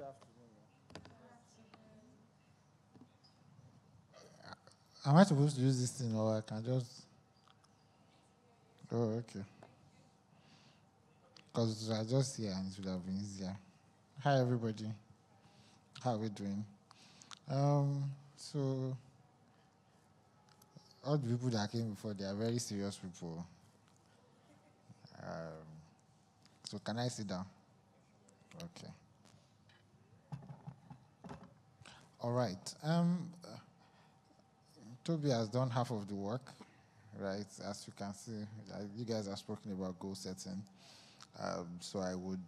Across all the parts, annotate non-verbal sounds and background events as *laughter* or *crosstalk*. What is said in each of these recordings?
Good afternoon. Am I supposed to use this thing or I can just. Oh, okay. Because I just here and it would have been easier. Hi, everybody. How are we doing? Um, so, all the people that came before, they are very serious people. Um, so, can I sit down? Okay. All right. Um, Toby has done half of the work, right? As you can see, you guys are spoken about goal setting. Um, so I would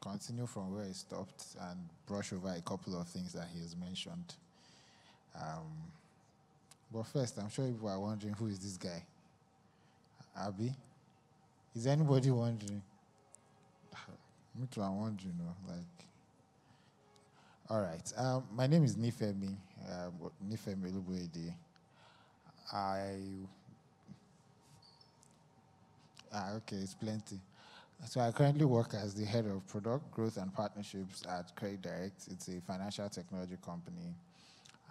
continue from where he stopped and brush over a couple of things that he has mentioned. Um, but first, I'm sure people are wondering who is this guy? Abby? Is anybody wondering? *sighs* Me too, I'm wondering, you know, like. All right. Um, my name is Nifemi, uh, Nifemi Lubuede. I. Ah, okay, it's plenty. So I currently work as the head of product growth and partnerships at Credit Direct. It's a financial technology company.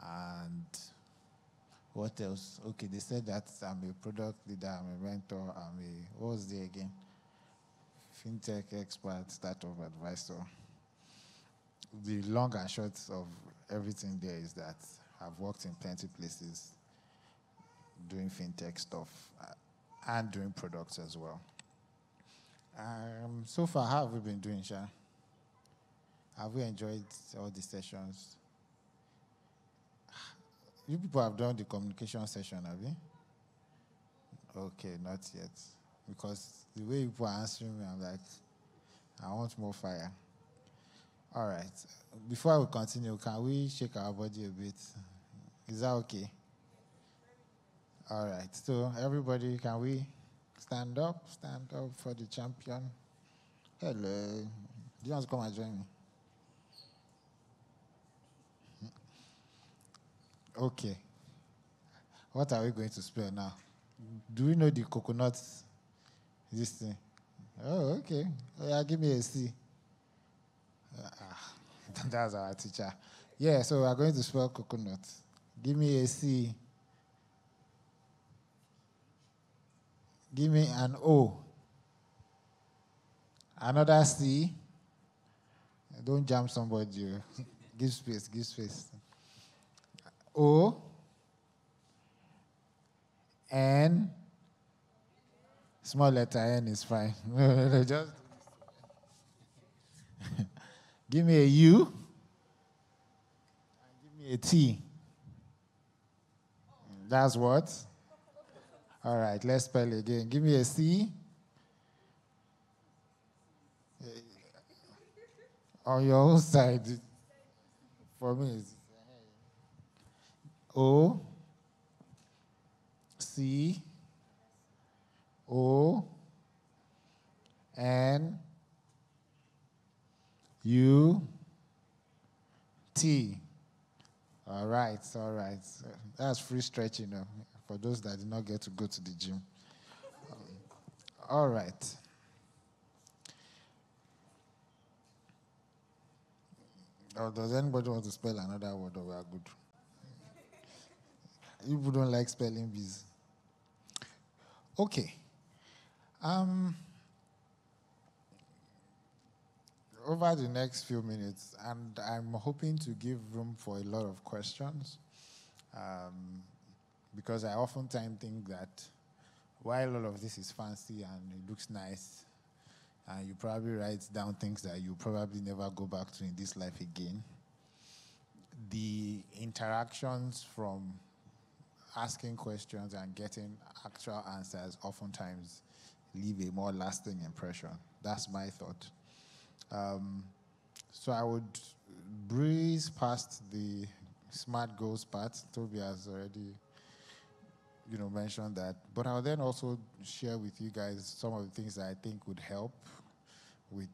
And what else? Okay, they said that I'm a product leader, I'm a mentor, I'm a, what was there again? FinTech expert, startup advisor. The long and short of everything there is that I've worked in plenty places doing FinTech stuff uh, and doing products as well. Um, so far, how have we been doing, Sha? Have we enjoyed all the sessions? You people have done the communication session, have you? Okay, not yet. Because the way people are answering me, I'm like, I want more fire. All right. Before we continue, can we shake our body a bit? Is that okay? All right. So, everybody, can we? Stand up, stand up for the champion. Hello. Do you want to come and join me? Okay. What are we going to spell now? Do we know the coconut? This thing. Oh, okay. Oh, yeah, give me a C. That's our teacher. Yeah, so we're going to spell coconut. Give me a C. Give me an O. Another C. Don't jam somebody. Oh. *laughs* give space, give space. O. N. Small letter N is fine. *laughs* Just give me a U. And Give me a T. That's what? All right, let's spell it again. Give me a C. On your own side. For me, O C O N U T. All right, all right. That's free stretching. You know for those that did not get to go to the gym. Um, all right. Or does anybody want to spell another word or we are good? You don't like spelling bees. Okay. Um, over the next few minutes, and I'm hoping to give room for a lot of questions. Um, because I oftentimes think that while all of this is fancy and it looks nice, and you probably write down things that you probably never go back to in this life again, the interactions from asking questions and getting actual answers oftentimes leave a more lasting impression. That's my thought. Um, so I would breeze past the smart goals part. Toby has already you know, mention that. But I'll then also share with you guys some of the things that I think would help with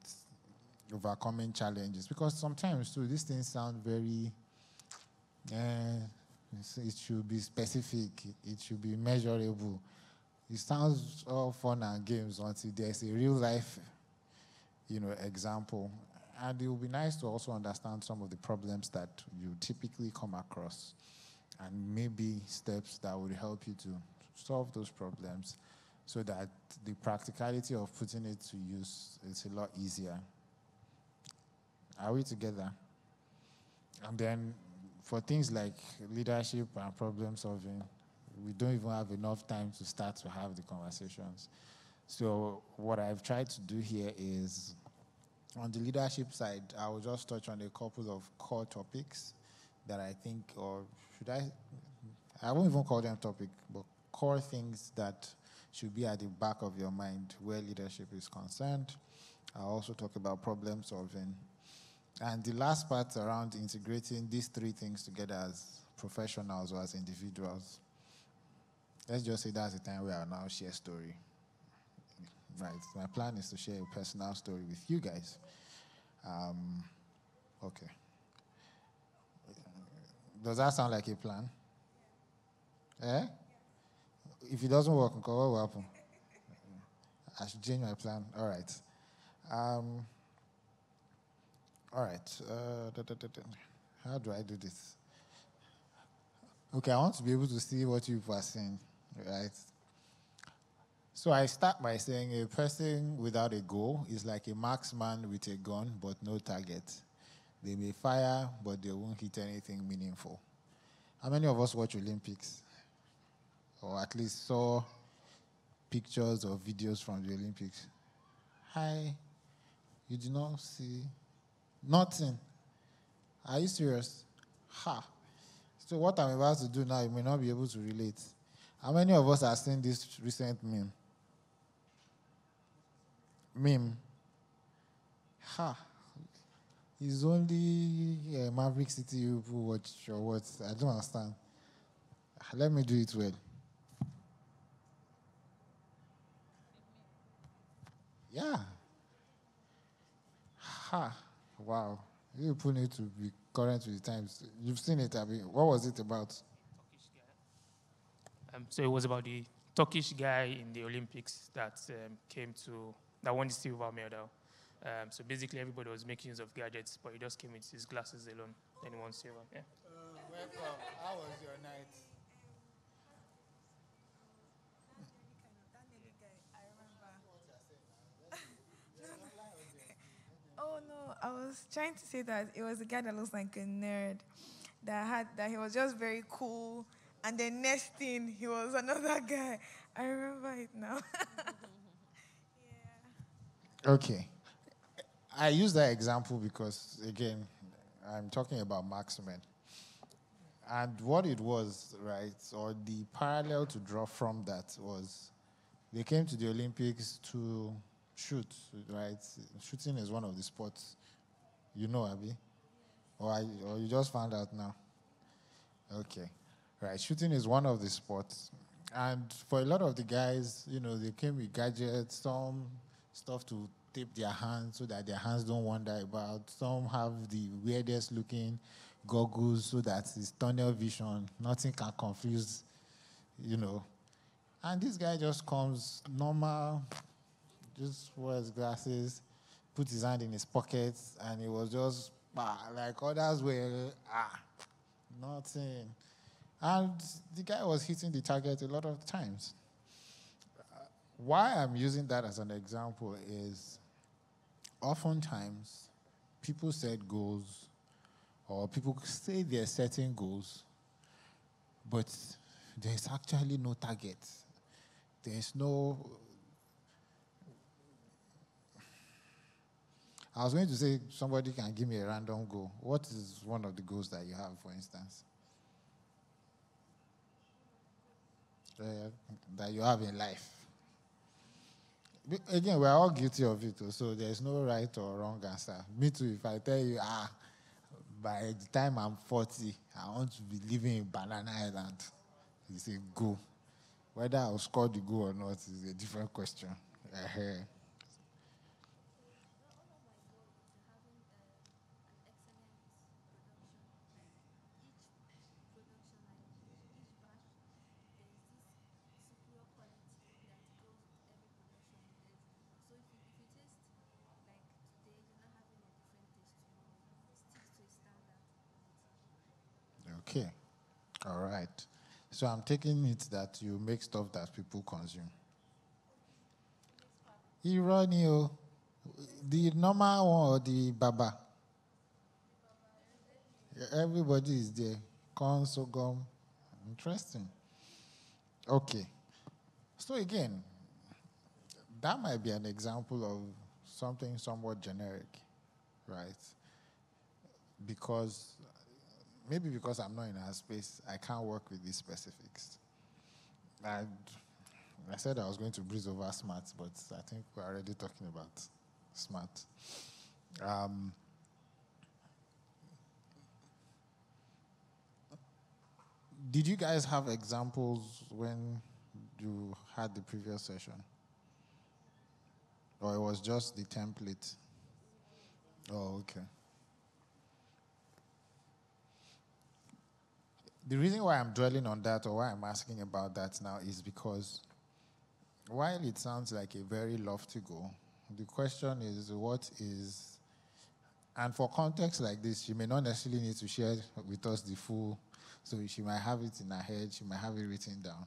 overcoming challenges. Because sometimes, too, these things sound very, uh, it should be specific, it should be measurable. It sounds all fun and games until there's a real life, you know, example. And it would be nice to also understand some of the problems that you typically come across and maybe steps that would help you to solve those problems so that the practicality of putting it to use is a lot easier. Are we together? And then for things like leadership and problem solving, we don't even have enough time to start to have the conversations. So what I've tried to do here is on the leadership side, I will just touch on a couple of core topics that I think, or should I, I won't even call them topic, but core things that should be at the back of your mind where leadership is concerned. I'll also talk about problem solving. And the last part around integrating these three things together as professionals or as individuals. Let's just say that's the time where I'll now share story. Right. My plan is to share a personal story with you guys. Um, okay. Does that sound like a plan? Eh? If it doesn't work, what will happen? I should change my plan. All right. Um, all right. Uh, da, da, da, How do I do this? Okay, I want to be able to see what you are saying, right? So I start by saying a person without a goal is like a marksman with a gun but no target. They may fire, but they won't hit anything meaningful. How many of us watch Olympics? Or at least saw pictures or videos from the Olympics? Hi, you do not see nothing. Are you serious? Ha. So what I'm about to do now, you may not be able to relate. How many of us have seen this recent meme? Meme. Ha. It's only uh, Maverick City who watch or what? I don't understand. Let me do it well. Yeah. Ha. Wow. You people need to be current with the times. You've seen it, Abby. What was it about? Um, so it was about the Turkish guy in the Olympics that um, came to that won the silver medal. Um, so basically, everybody was making use of gadgets, but he just came with his glasses alone. Then he won silver. Yeah. Uh, welcome. How was your night? *laughs* oh no, I was trying to say that it was a guy that looks like a nerd. That had that he was just very cool, and then next thing he was another *laughs* guy. I remember it now. *laughs* Okay. I use that example because, again, I'm talking about marksmen. And what it was, right, or the parallel to draw from that was they came to the Olympics to shoot, right? Shooting is one of the sports. You know, Abby? Or, I, or you just found out now? Okay. Right, shooting is one of the sports. And for a lot of the guys, you know, they came with gadgets, some stuff to tape their hands so that their hands don't wander about. Some have the weirdest looking goggles so that it's tunnel vision. Nothing can confuse, you know. And this guy just comes normal, just wears glasses, put his hand in his pocket, and he was just ah, like others were ah, nothing. And the guy was hitting the target a lot of times why I'm using that as an example is oftentimes people set goals or people say they're setting goals, but there's actually no target. There's no. I was going to say somebody can give me a random goal. What is one of the goals that you have, for instance? Uh, that you have in life again, we're all guilty of it, so there's no right or wrong answer. Me too, if I tell you, ah, by the time I'm 40, I want to be living in Banana Island, you say go. Whether I'll score the goal or not is a different question. Okay. All right. So I'm taking it that you make stuff that people consume. Irony, oh. the normal one or the baba? Everybody is there. Corn, sorghum. Interesting. Okay. So again, that might be an example of something somewhat generic, right? Because maybe because I'm not in a space, I can't work with these specifics. I, I said I was going to breeze over smart, but I think we're already talking about smart. Um, did you guys have examples when you had the previous session? Or it was just the template? Oh, okay. The reason why I'm dwelling on that or why I'm asking about that now is because while it sounds like a very lofty goal, the question is what is, and for context like this, you may not necessarily need to share with us the full, so she might have it in her head, she might have it written down.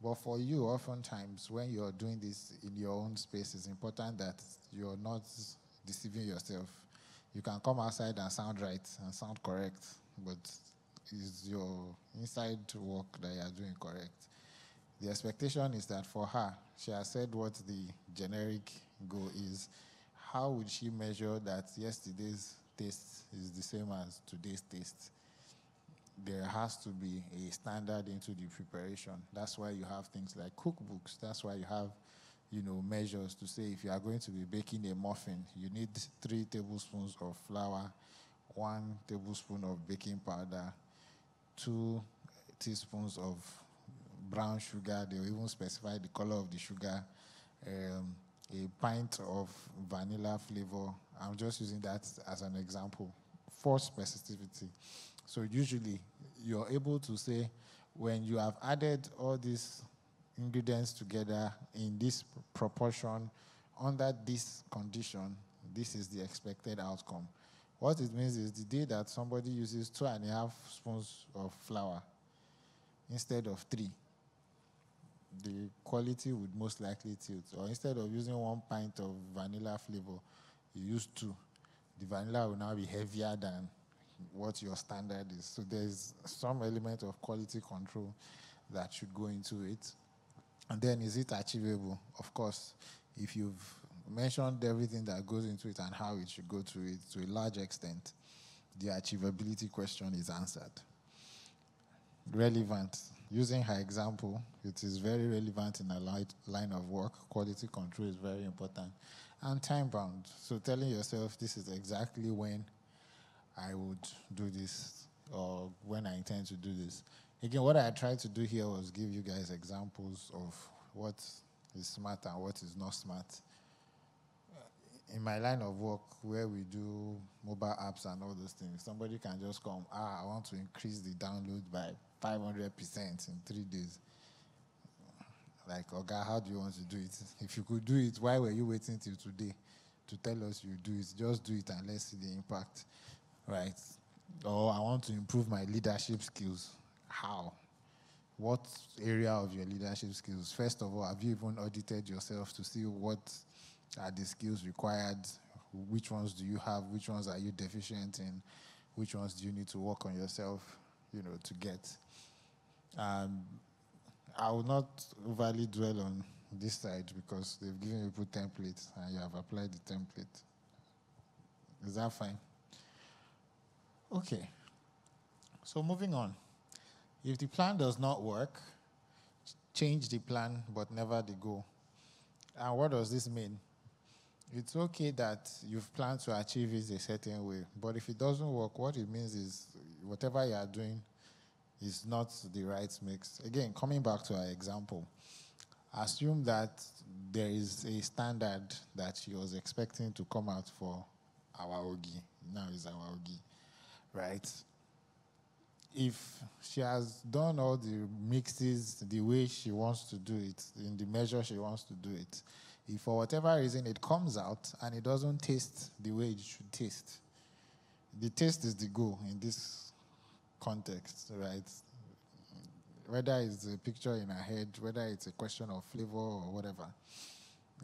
But for you, oftentimes, when you're doing this in your own space, it's important that you're not deceiving yourself. You can come outside and sound right and sound correct, but is your inside work that you are doing correct? The expectation is that for her, she has said what the generic goal is. How would she measure that yesterday's taste is the same as today's taste? There has to be a standard into the preparation. That's why you have things like cookbooks. That's why you have, you know, measures to say if you are going to be baking a muffin, you need three tablespoons of flour, one tablespoon of baking powder, two teaspoons of brown sugar. They even specify the color of the sugar. Um, a pint of vanilla flavor. I'm just using that as an example for specificity. So usually you're able to say when you have added all these ingredients together in this proportion under this condition, this is the expected outcome. What it means is the day that somebody uses two and a half spoons of flour instead of three, the quality would most likely tilt. Or instead of using one pint of vanilla flavor, you use two. The vanilla will now be heavier than what your standard is. So there's some element of quality control that should go into it. And then is it achievable? Of course, if you've mentioned everything that goes into it and how it should go to it to a large extent, the achievability question is answered. Relevant. Using her example, it is very relevant in a line of work. Quality control is very important. And time bound. So telling yourself this is exactly when I would do this or when I intend to do this. Again, what I tried to do here was give you guys examples of what is smart and what is not smart in my line of work where we do mobile apps and all those things, somebody can just come, ah, I want to increase the download by 500% in three days. Like, okay, how do you want to do it? If you could do it, why were you waiting till today to tell us you do it? Just do it and let's see the impact, right? Or I want to improve my leadership skills. How? What area of your leadership skills? First of all, have you even audited yourself to see what are the skills required? Which ones do you have? Which ones are you deficient in? Which ones do you need to work on yourself, you know, to get? Um, I will not overly dwell on this side because they've given you put templates and you have applied the template. Is that fine? Okay. So moving on. If the plan does not work, change the plan but never the goal. And what does this mean? It's okay that you've planned to achieve it a certain way, but if it doesn't work, what it means is whatever you are doing is not the right mix. Again, coming back to our example, assume that there is a standard that she was expecting to come out for our Ogi. Now is our Ogi, right? If she has done all the mixes the way she wants to do it, in the measure she wants to do it, if for whatever reason it comes out and it doesn't taste the way it should taste, the taste is the goal in this context, right? Whether it's a picture in her head, whether it's a question of flavor or whatever.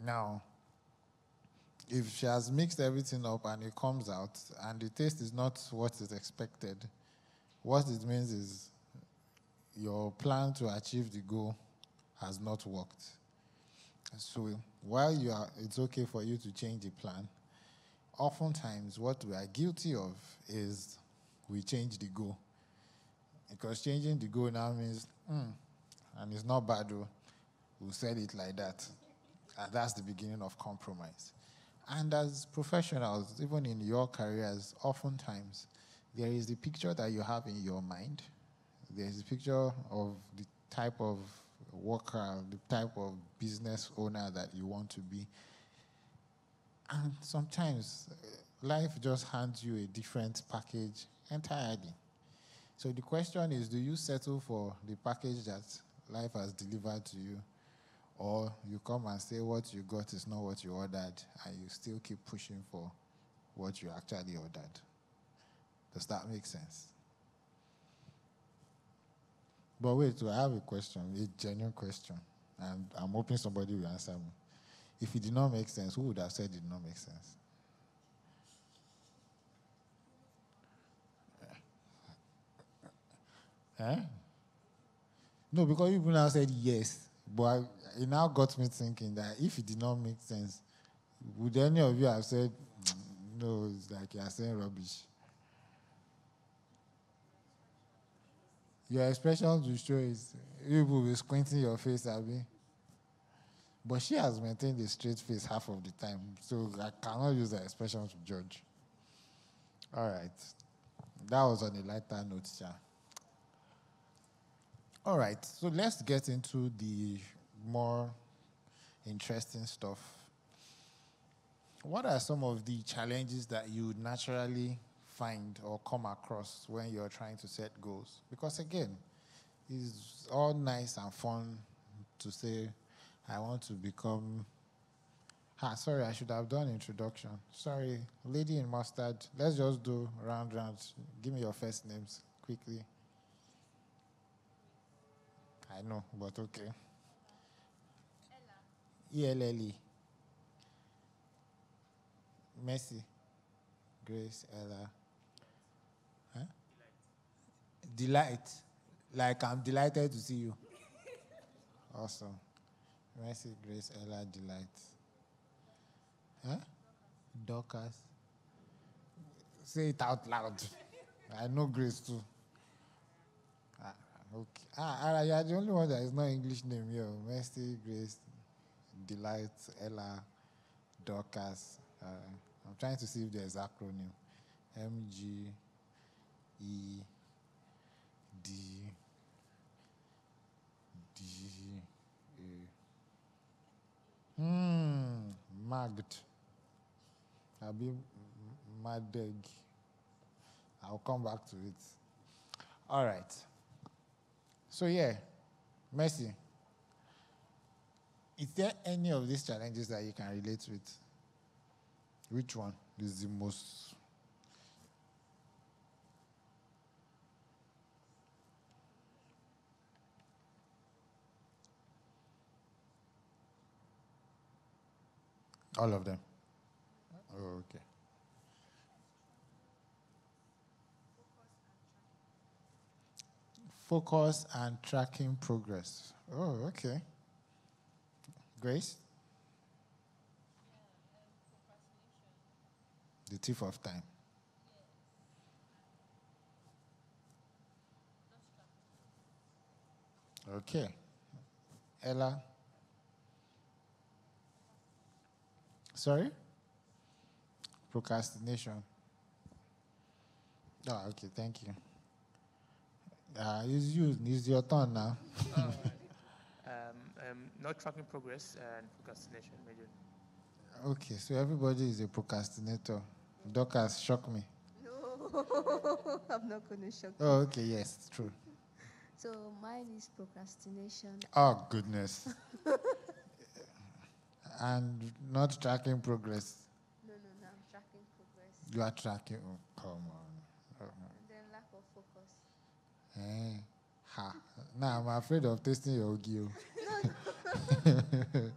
Now, if she has mixed everything up and it comes out and the taste is not what is expected, what it means is your plan to achieve the goal has not worked. So while you are, it's okay for you to change the plan. Oftentimes, what we are guilty of is we change the goal. Because changing the goal now means, mm, and it's not bad though, we'll sell it like that. And that's the beginning of compromise. And as professionals, even in your careers, oftentimes there is the picture that you have in your mind. There's a picture of the type of worker, the type of business owner that you want to be. And sometimes uh, life just hands you a different package entirely. So the question is do you settle for the package that life has delivered to you? Or you come and say what you got is not what you ordered, and you still keep pushing for what you actually ordered. Does that make sense? But wait, I have a question, a genuine question, and I'm hoping somebody will answer me. If it did not make sense, who would have said it did not make sense? Eh? No, because people now said yes, but I, it now got me thinking that if it did not make sense, would any of you have said, "Mm, no, it's like you are saying rubbish? Your expression to show is you will be squinting your face me. But she has maintained a straight face half of the time, so I cannot use that expression to judge. All right. That was on a lighter note, yeah. All right, so let's get into the more interesting stuff. What are some of the challenges that you naturally find or come across when you're trying to set goals? Because again, it's all nice and fun to say, I want to become. Ah, sorry, I should have done introduction. Sorry, lady in mustard. Let's just do round round. Give me your first names quickly. I know, but okay. Ella. E-L-L-E. Mercy. Grace, Ella. Delight. Like I'm delighted to see you. Awesome. Mercy, Grace, Ella, Delight. Huh? Dorcas. Say it out loud. I know Grace too. Ah, okay. Ah, you are the only one that is not English name here. Mercy, Grace, Delight, Ella, Dorcas. Uh, I'm trying to see if there's acronym. M G E D D A. Hmm, Magd. I'll be Madeg. I'll come back to it. All right. So yeah, Mercy. Is there any of these challenges that you can relate with? Which one is the most? All of them. Oh, okay. Focus and tracking progress. Oh, okay. Grace? The thief of time. Okay. Ella? Sorry? Procrastination. Oh, okay, thank you. Uh, it's you. It's your turn now. *laughs* *laughs* um, um, not tracking progress and procrastination, major. Okay, so everybody is a procrastinator. Doc has shocked me. No, *laughs* I'm not going to shock you. Oh, okay, yes, true. So mine is procrastination. Oh, goodness. And not tracking progress. No, no, no, I'm tracking progress. You are tracking. Oh, come on. Oh, And then lack of focus. Eh, ha. Now I'm afraid of tasting your ogi. *laughs*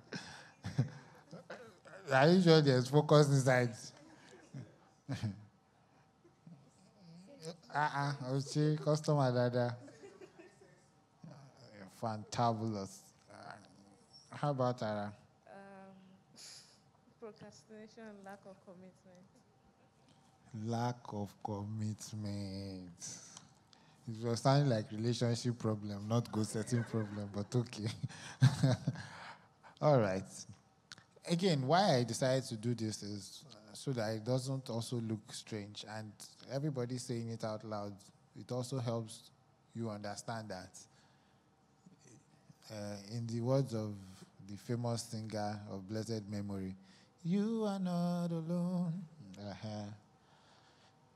Are you sure there's focus inside? *laughs* uh-uh. Ochi, customer dada. Fantabulous. Uh, how about Tara? Um, procrastination, lack of commitment. Lack of commitment. It was sounding like relationship problem, not goal setting problem, but okay. *laughs* All right. Again, why I decided to do this is uh, so that it doesn't also look strange and everybody saying it out loud. It also helps you understand that. Uh, in the words of the famous singer of blessed memory, you are not alone. Uh-huh.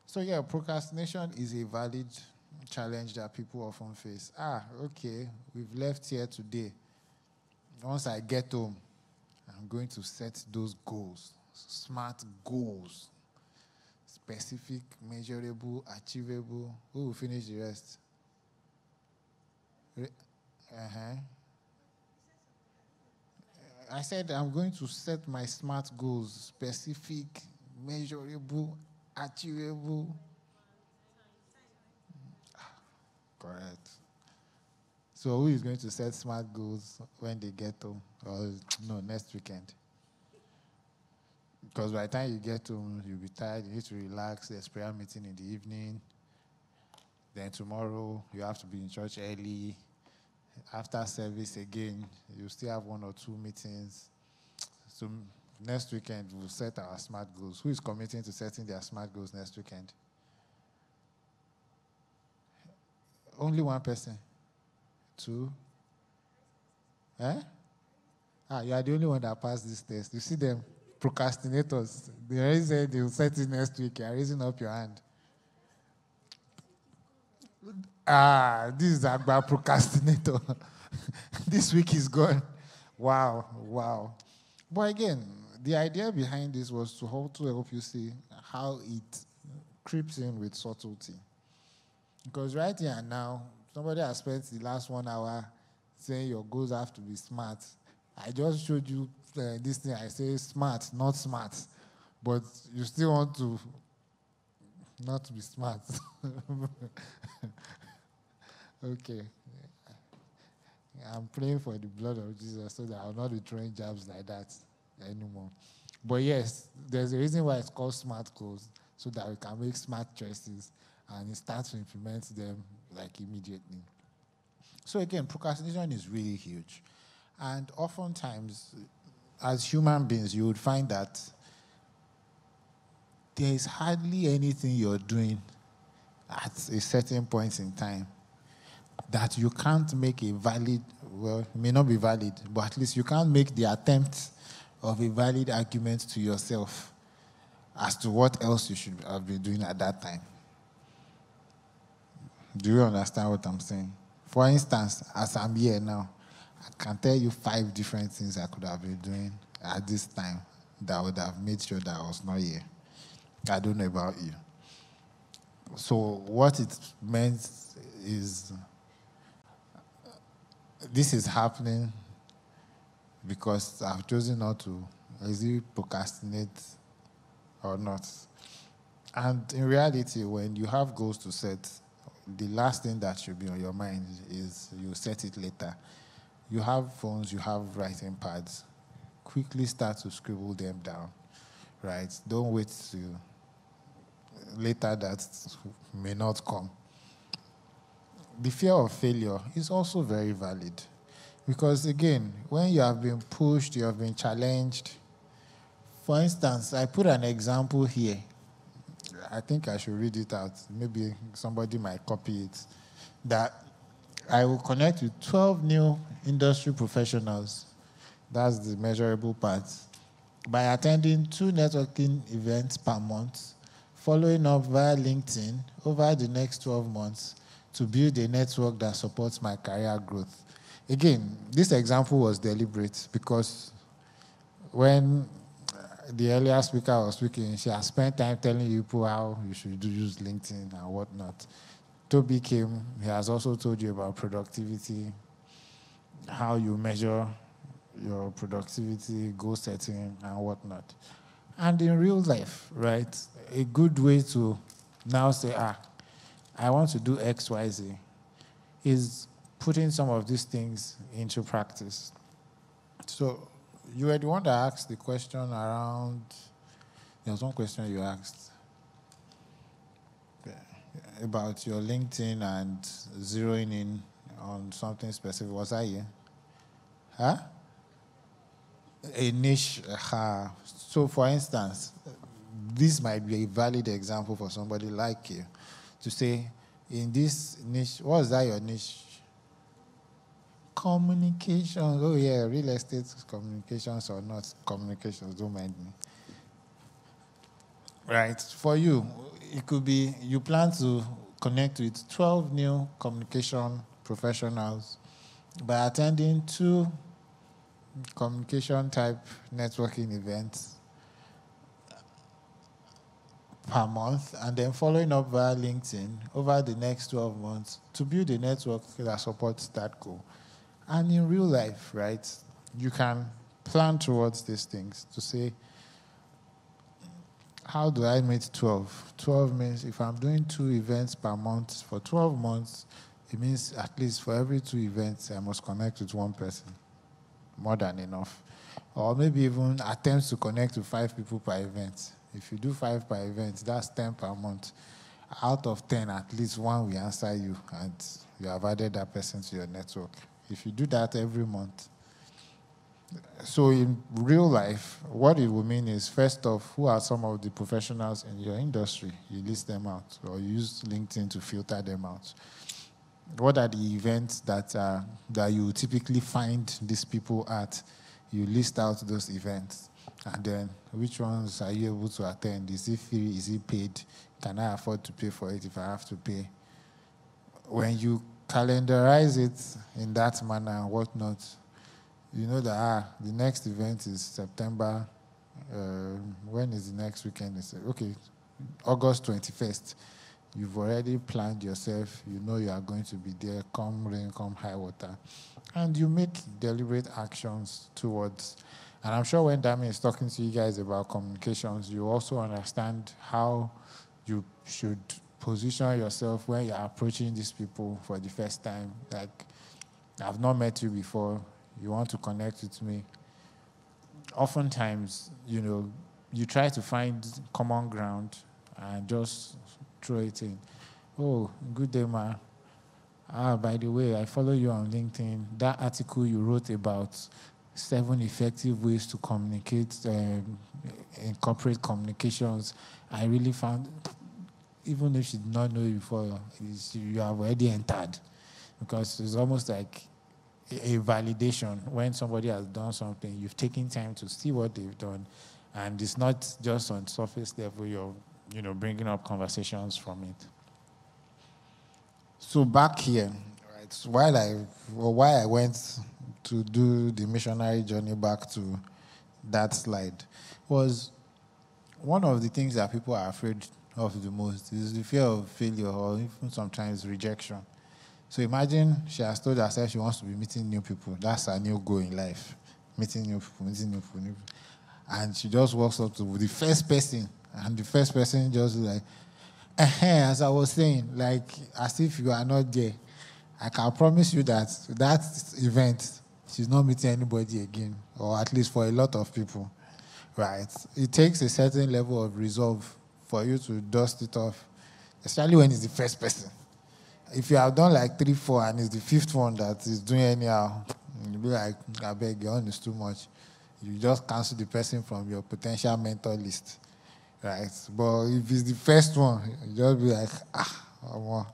So, yeah, procrastination is a valid challenge that people often face. Ah, okay, we've left here today. Once I get home, I'm going to set those goals, smart goals, specific, measurable, achievable. Who will finish the rest? Uh huh. I said I'm going to set my smart goals, specific, measurable, achievable. Correct. So who is going to set smart goals when they get home? Or *tsk* no, next weekend? Because by the time you get home, you'll be tired, you need to relax, there's prayer meeting in the evening. Then tomorrow you have to be in church early. After service again, you still have one or two meetings. So next weekend we'll set our smart goals. Who is committing to setting their smart goals next weekend? Only one person. Two. Eh? Ah, you are the only one that passed this test. You see them, procrastinators. They already said they'll set it next week. You're raising up your hand. Ah, this is about procrastinator. *laughs* this week is gone. Wow, wow. But again, the idea behind this was to help to help you see how it creeps in with subtlety. Because right here and now, somebody has spent the last one hour saying your goals have to be smart. I just showed you uh, this thing. I say smart, not smart. But you still want to not be smart. *laughs* okay. I'm praying for the blood of Jesus so that I'll not be throwing jabs like that anymore. But yes, there's a reason why it's called smart goals, so that we can make smart choices and start to implement them like immediately. So again, procrastination is really huge. And oftentimes, as human beings, you would find that there is hardly anything you're doing at a certain point in time that you can't make a valid, well, it may not be valid, but at least you can't make the attempt of a valid argument to yourself as to what else you should have been doing at that time. Do you understand what I'm saying? For instance, as I'm here now, I can tell you five different things I could have been doing at this time that would have made sure that I was not here. I don't know about you. So, what it meant is this is happening because I've chosen not to easily procrastinate or not. And in reality, when you have goals to set, the last thing that should be on your mind is you set it later. You have phones, you have writing pads. Quickly start to scribble them down, right? Don't wait to later that may not come. The fear of failure is also very valid because, again, when you have been pushed, you have been challenged. For instance, I put an example here I think I should read it out. Maybe somebody might copy it. That I will connect with 12 new industry professionals. That's the measurable part. By attending two networking events per month, following up via LinkedIn over the next 12 months to build a network that supports my career growth. Again, this example was deliberate because when the earlier speaker was speaking, she has spent time telling people how you should use LinkedIn and whatnot. Toby came, he has also told you about productivity, how you measure your productivity, goal setting, and whatnot. And in real life, right, a good way to now say, ah, I want to do X, Y, Z, is putting some of these things into practice. So you were the one that asked the question around. There was one question you asked about your LinkedIn and zeroing in on something specific. Was that you? Huh? A niche. Uh, so, for instance, this might be a valid example for somebody like you to say, in this niche, what is that your niche? Communications. Oh, yeah, real estate communications or not communications, don't mind me. Right. For you, it could be you plan to connect with 12 new communication professionals by attending two communication type networking events per month and then following up via LinkedIn over the next 12 months to build a network that supports that goal. And in real life, right, you can plan towards these things to say, how do I meet 12? 12 means if I'm doing two events per month for 12 months, it means at least for every two events, I must connect with one person. More than enough. Or maybe even attempts to connect to five people per event. If you do five per event, that's 10 per month. Out of 10, at least one will answer you, and you have added that person to your network. If you do that every month, so in real life, what it will mean is first off, who are some of the professionals in your industry? You list them out, or use LinkedIn to filter them out. What are the events that uh, that you typically find these people at? You list out those events, and then which ones are you able to attend? Is it free? Is it paid? Can I afford to pay for it if I have to pay? When you calendarize it in that manner and whatnot, you know that ah, the next event is September. Uh, when is the next weekend? It's, okay, August 21st. You've already planned yourself. You know you are going to be there, come rain, come high water. And you make deliberate actions towards. And I'm sure when Dami is talking to you guys about communications, you also understand how you should position yourself when you're approaching these people for the first time. Like, I've not met you before you want to connect with me, oftentimes, you know, you try to find common ground and just throw it in. Oh, good day, ma. Ah, by the way, I follow you on LinkedIn. That article you wrote about seven effective ways to communicate um, in corporate communications, I really found, even if she did not know you before, you have already entered. Because it's almost like a validation when somebody has done something. You've taken time to see what they've done, and it's not just on surface level. You're, you know, bringing up conversations from it. So back here, right? While I, well, why I went to do the missionary journey back to that slide was one of the things that people are afraid of the most is the fear of failure or even sometimes rejection. So imagine she has told herself she wants to be meeting new people. That's her new goal in life. Meeting new people, meeting new people. New people. And she just walks up to the first person, and the first person just like, as I was saying, like as if you are not there. I can promise you that that event, she's not meeting anybody again, or at least for a lot of people, right? It takes a certain level of resolve for you to dust it off, especially when it's the first person if you have done like three, four, and it's the fifth one that is doing anyhow, you'll be like, I beg, your own is too much. You just cancel the person from your potential mentor list, right? But if it's the first one, you just be like, ah, oh,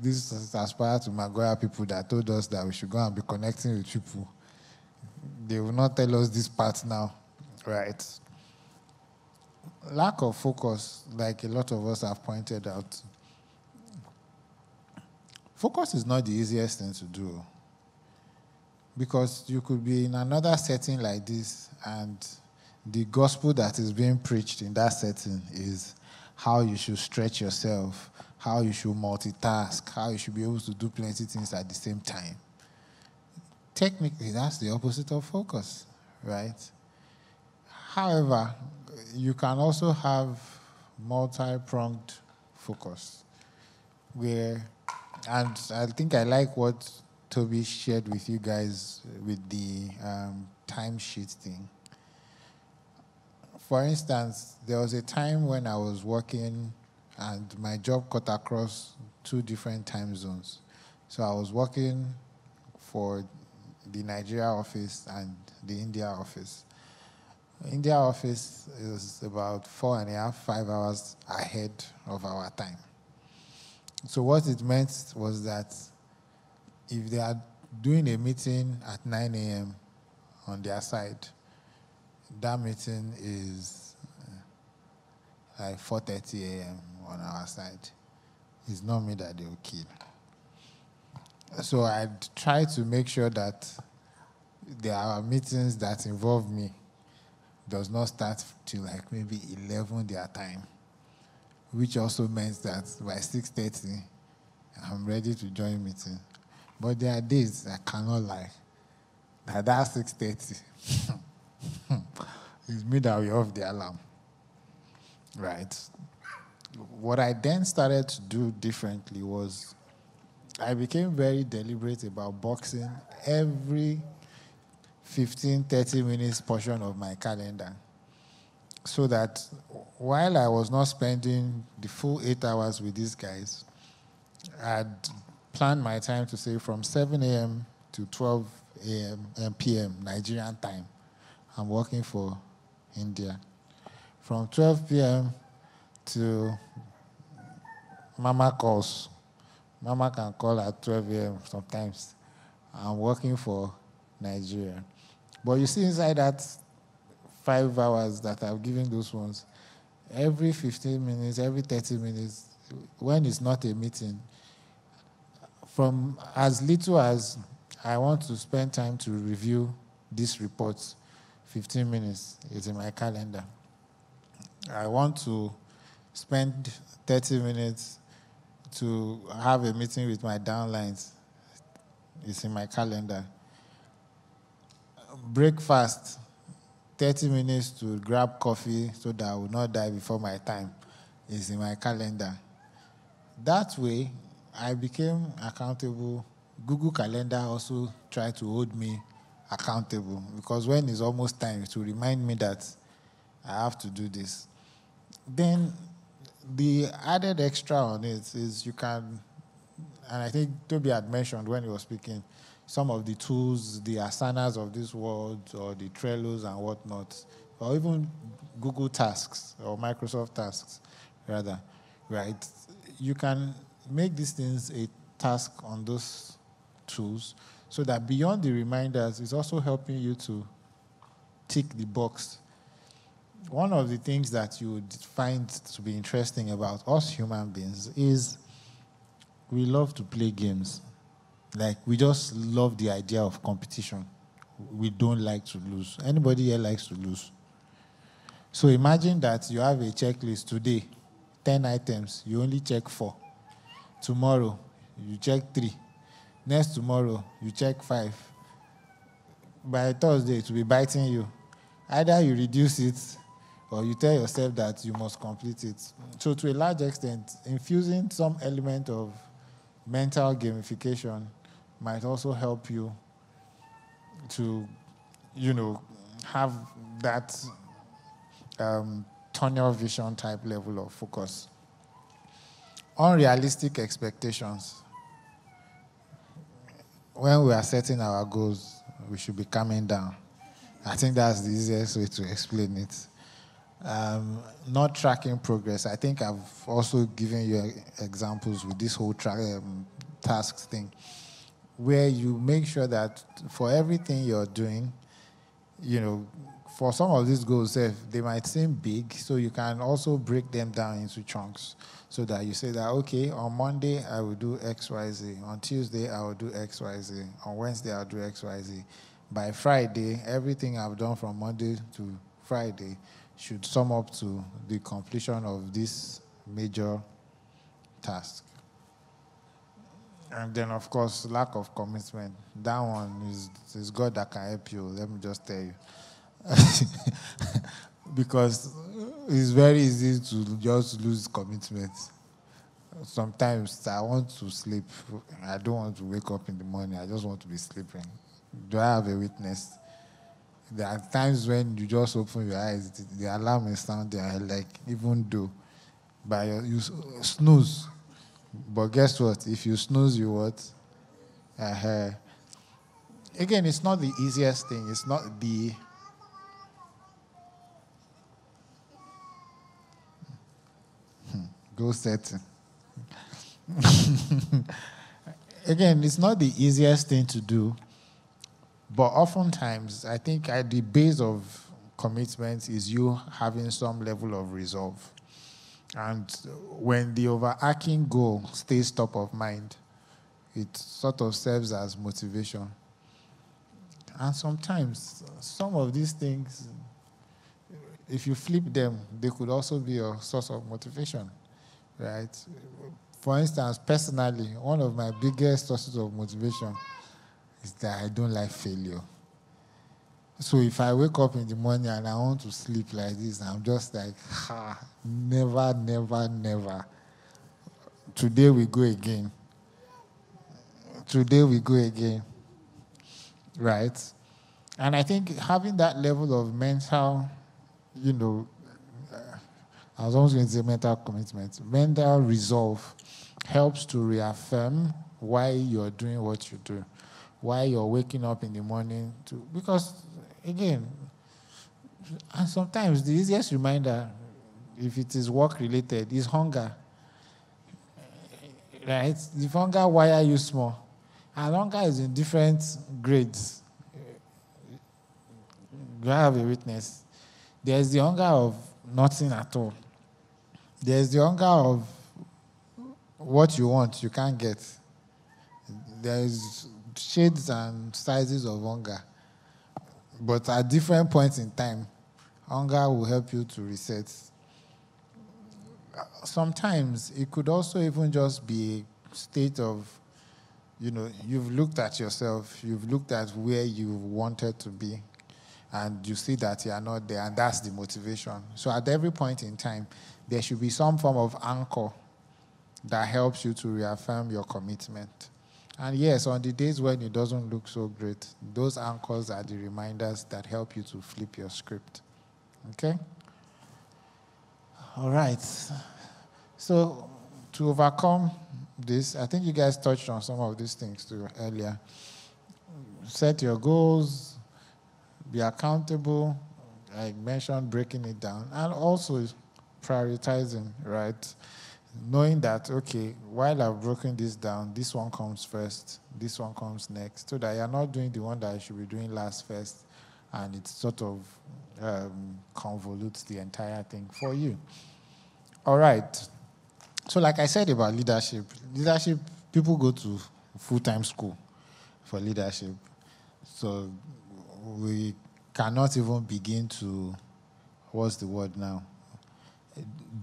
this is aspire to Maguire people that told us that we should go and be connecting with people. They will not tell us this part now, right? Lack of focus, like a lot of us have pointed out, Focus is not the easiest thing to do oh. because you could be in another setting like this and the gospel that is being preached in that setting is how you should stretch yourself, how you should multitask, how you should be able to do plenty things at the same time. Technically, that's the opposite of focus, right? However, you can also have multi pronged focus where, and I think I like what Toby shared with you guys with the um, timesheet thing. For instance, there was a time when I was working and my job cut across two different time zones. So I was working for the Nigeria office and the India office. India office is about four and a half, five hours ahead of our time. So what it meant was that if they are doing a meeting at 9 a.m. on their side, that meeting is uh, like 4:30 a.m. on our side. It's not me that they will kill. So I try to make sure that there are meetings that involve me does not start till like maybe 11 their time, which also means that by 6.30, I'm ready to join meeting. But there are days I cannot lie. That that 6.30 is *laughs* me that we off the alarm. Right. What I then started to do differently was I became very deliberate about boxing every 15, 30 minutes portion of my calendar. So that while I was not spending the full eight hours with these guys, I'd planned my time to say from 7 a.m. to 12 a.m. and uh, p.m. Nigerian time. I'm working for India. From 12 p.m. to Mama calls. Mama can call at 12 a.m. sometimes. I'm working for Nigeria. But you see, inside that five hours that I've given those ones, every 15 minutes, every 30 minutes, when it's not a meeting, from as little as I want to spend time to review these reports, 15 minutes is in my calendar. I want to spend 30 minutes to have a meeting with my downlines. It's in my calendar. Breakfast, 30 minutes to grab coffee so that I will not die before my time is in my calendar. That way, I became accountable. Google Calendar also tried to hold me accountable because when it's almost time, to remind me that I have to do this. Then the added extra on it is you can, and I think Toby had mentioned when he was speaking, some of the tools, the Asanas of this world, or the Trellos and whatnot, or even Google Tasks or Microsoft Tasks, rather, right? You can make these things a task on those tools so that beyond the reminders, it's also helping you to tick the box. One of the things that you would find to be interesting about us human beings is we love to play games. Like, we just love the idea of competition. We don't like to lose. Anybody here likes to lose? So imagine that you have a checklist today, 10 items, you only check four. Tomorrow, you check three. Next tomorrow, you check five. By Thursday, it will be biting you. Either you reduce it or you tell yourself that you must complete it. So, to a large extent, infusing some element of mental gamification might also help you to, you know, have that um, tunnel vision type level of focus. Unrealistic expectations. When we are setting our goals, we should be coming down. I think that's the easiest way to explain it. Um, not tracking progress. I think I've also given you examples with this whole tra- um, tasks thing, where you make sure that for everything you're doing, you know, for some of these goals, they might seem big, so you can also break them down into chunks so that you say that, okay, on Monday I will do X, Y, Z. On Tuesday I will do X, Y, Z. On Wednesday I'll do X, Y, Z. By Friday, everything I've done from Monday to Friday should sum up to the completion of this major task. And then, of course, lack of commitment. That one is, is God that can help you. Let me just tell you. *laughs* because it's very easy to just lose commitment. Sometimes I want to sleep. I don't want to wake up in the morning. I just want to be sleeping. Do I have a witness? There are times when you just open your eyes, the alarm is sounding, like, even though, by you snooze. But guess what? If you snooze, you what? Uh-huh. Again, it's not the easiest thing. It's not the hmm, go setting. *laughs* Again, it's not the easiest thing to do, but oftentimes, I think at the base of commitment is you having some level of resolve. And when the overarching goal stays top of mind, it sort of serves as motivation. And sometimes, some of these things, if you flip them, they could also be a source of motivation, right? For instance, personally, one of my biggest sources of motivation is that I don't like failure. So if I wake up in the morning and I want to sleep like this, I'm just like, ha, never, never, never. Today we go again. Today we go again. Right? And I think having that level of mental, you know, uh, I was almost going to say mental commitment, mental resolve helps to reaffirm why you're doing what you do, why you're waking up in the morning to because again, and sometimes the easiest reminder, if it is work related, is hunger. Right? If hunger wire you small, and hunger is in different grades. You have a witness. There's the hunger of nothing at all. There's the hunger of what you want, you can't get. There's shades and sizes of hunger. But at different points in time, hunger will help you to reset. Sometimes it could also even just be a state of, you know, you've looked at yourself, you've looked at where you wanted to be, and you see that you are not there, and that's the motivation. So at every point in time, there should be some form of anchor that helps you to reaffirm your commitment. And yes, on the days when it doesn't look so great, those anchors are the reminders that help you to flip your script. Okay? All right. So, to overcome this, I think you guys touched on some of these things too earlier. Set your goals, be accountable. I mentioned breaking it down, and also prioritizing, right? Knowing that okay while i've broken this down this one comes first this one comes next so that you're not doing the one that you should be doing last first and it sort of um, convolutes the entire thing for you. All right. So like i said about leadership leadership people go to full-time school for leadership. So we cannot even begin to what's the word now?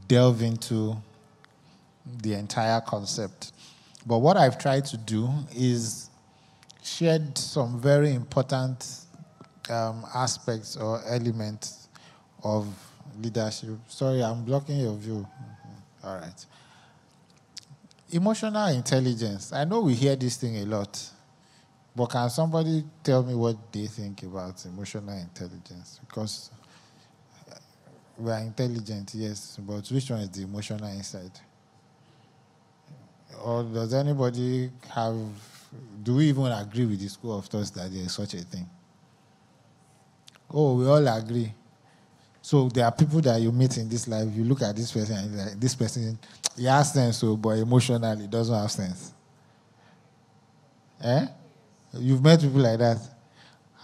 Delve into the entire concept. But what I've tried to do is shed some very important um, aspects or elements of leadership. Sorry, I'm blocking your view. Mm-hmm. All right. Emotional intelligence. I know we hear this thing a lot, but can somebody tell me what they think about emotional intelligence? Because we are intelligent, yes, but which one is the emotional inside? Or does anybody have, do we even agree with the school of thought that there is such a thing? Oh, we all agree. So there are people that you meet in this life, you look at this person and like, this person, he has sense, so, but emotionally doesn't have sense. Eh? You've met people like that.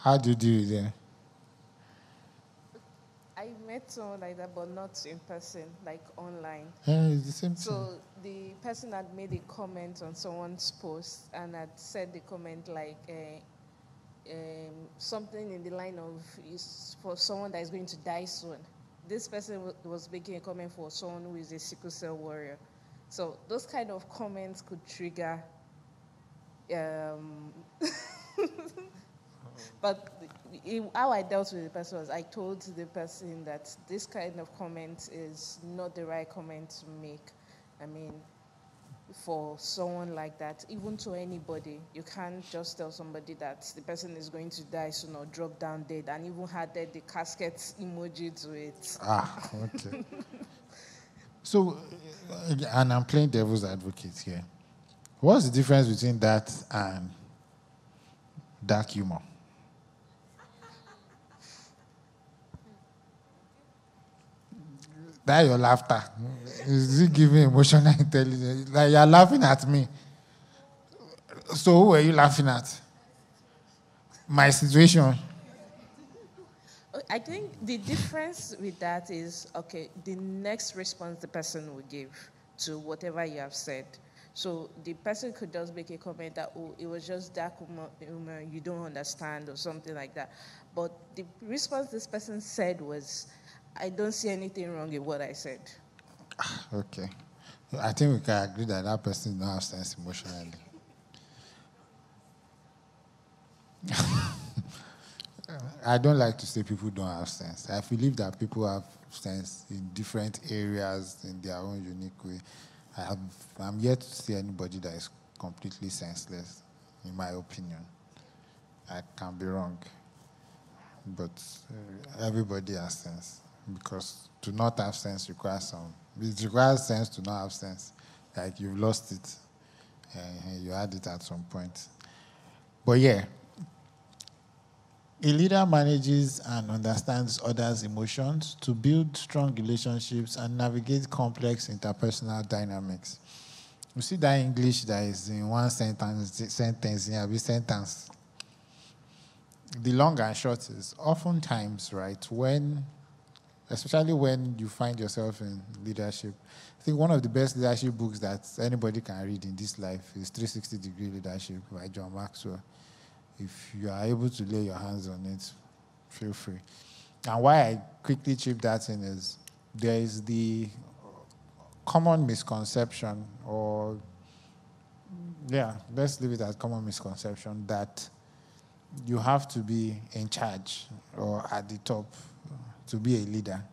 How do you deal with them? Met like that, but not in person, like online. Yeah, it's the same So thing. the person had made a comment on someone's post and had said the comment like uh, um, something in the line of is for someone that is going to die soon. this person w- was making a comment for someone who is a sickle cell warrior. So those kind of comments could trigger. Um, *laughs* but i- how I dealt with the person was I told the person that this kind of comment is not the right comment to make. I mean, for someone like that, even to anybody, you can't just tell somebody that the person is going to die soon or drop down dead, and even added the casket emoji to it. Ah, okay. *laughs* so, uh, and I'm playing devil's advocate here. What's the difference between that and dark humor? That your laughter is it giving emotional *laughs* intelligence? Like you're laughing at me. So who are you laughing at? My situation. I think the difference with that is okay, the next response the person will give to whatever you have said. So the person could just make a comment that, oh, it was just dark humor, you don't understand, or something like that. But the response this person said was, I don't see anything wrong in what I said. Okay. I think we can agree that that person does not have sense emotionally. *laughs* I don't like to say people don't have sense. I believe that people have sense in different areas in their own unique way. I have, I'm yet to see anybody that is completely senseless, in my opinion. I can be wrong, but uh, everybody has sense because to not have sense requires some. It requires sense to not have sense. Like you've lost it, and you had it at some point. But yeah, a leader manages and understands others' emotions to build strong relationships and navigate complex interpersonal dynamics. You see that English that is in one sentence, sentence in every sentence. The long and short is oftentimes, right, when, especially when you find yourself in leadership, I think one of the best leadership books that anybody can read in this life is 360 Degree Leadership by John Maxwell if you are able to lay your hands on it, feel free. And why I quickly chip that in is there is the common misconception, or yeah, let's leave it as common misconception that you have to be in charge or at the top to be a leader.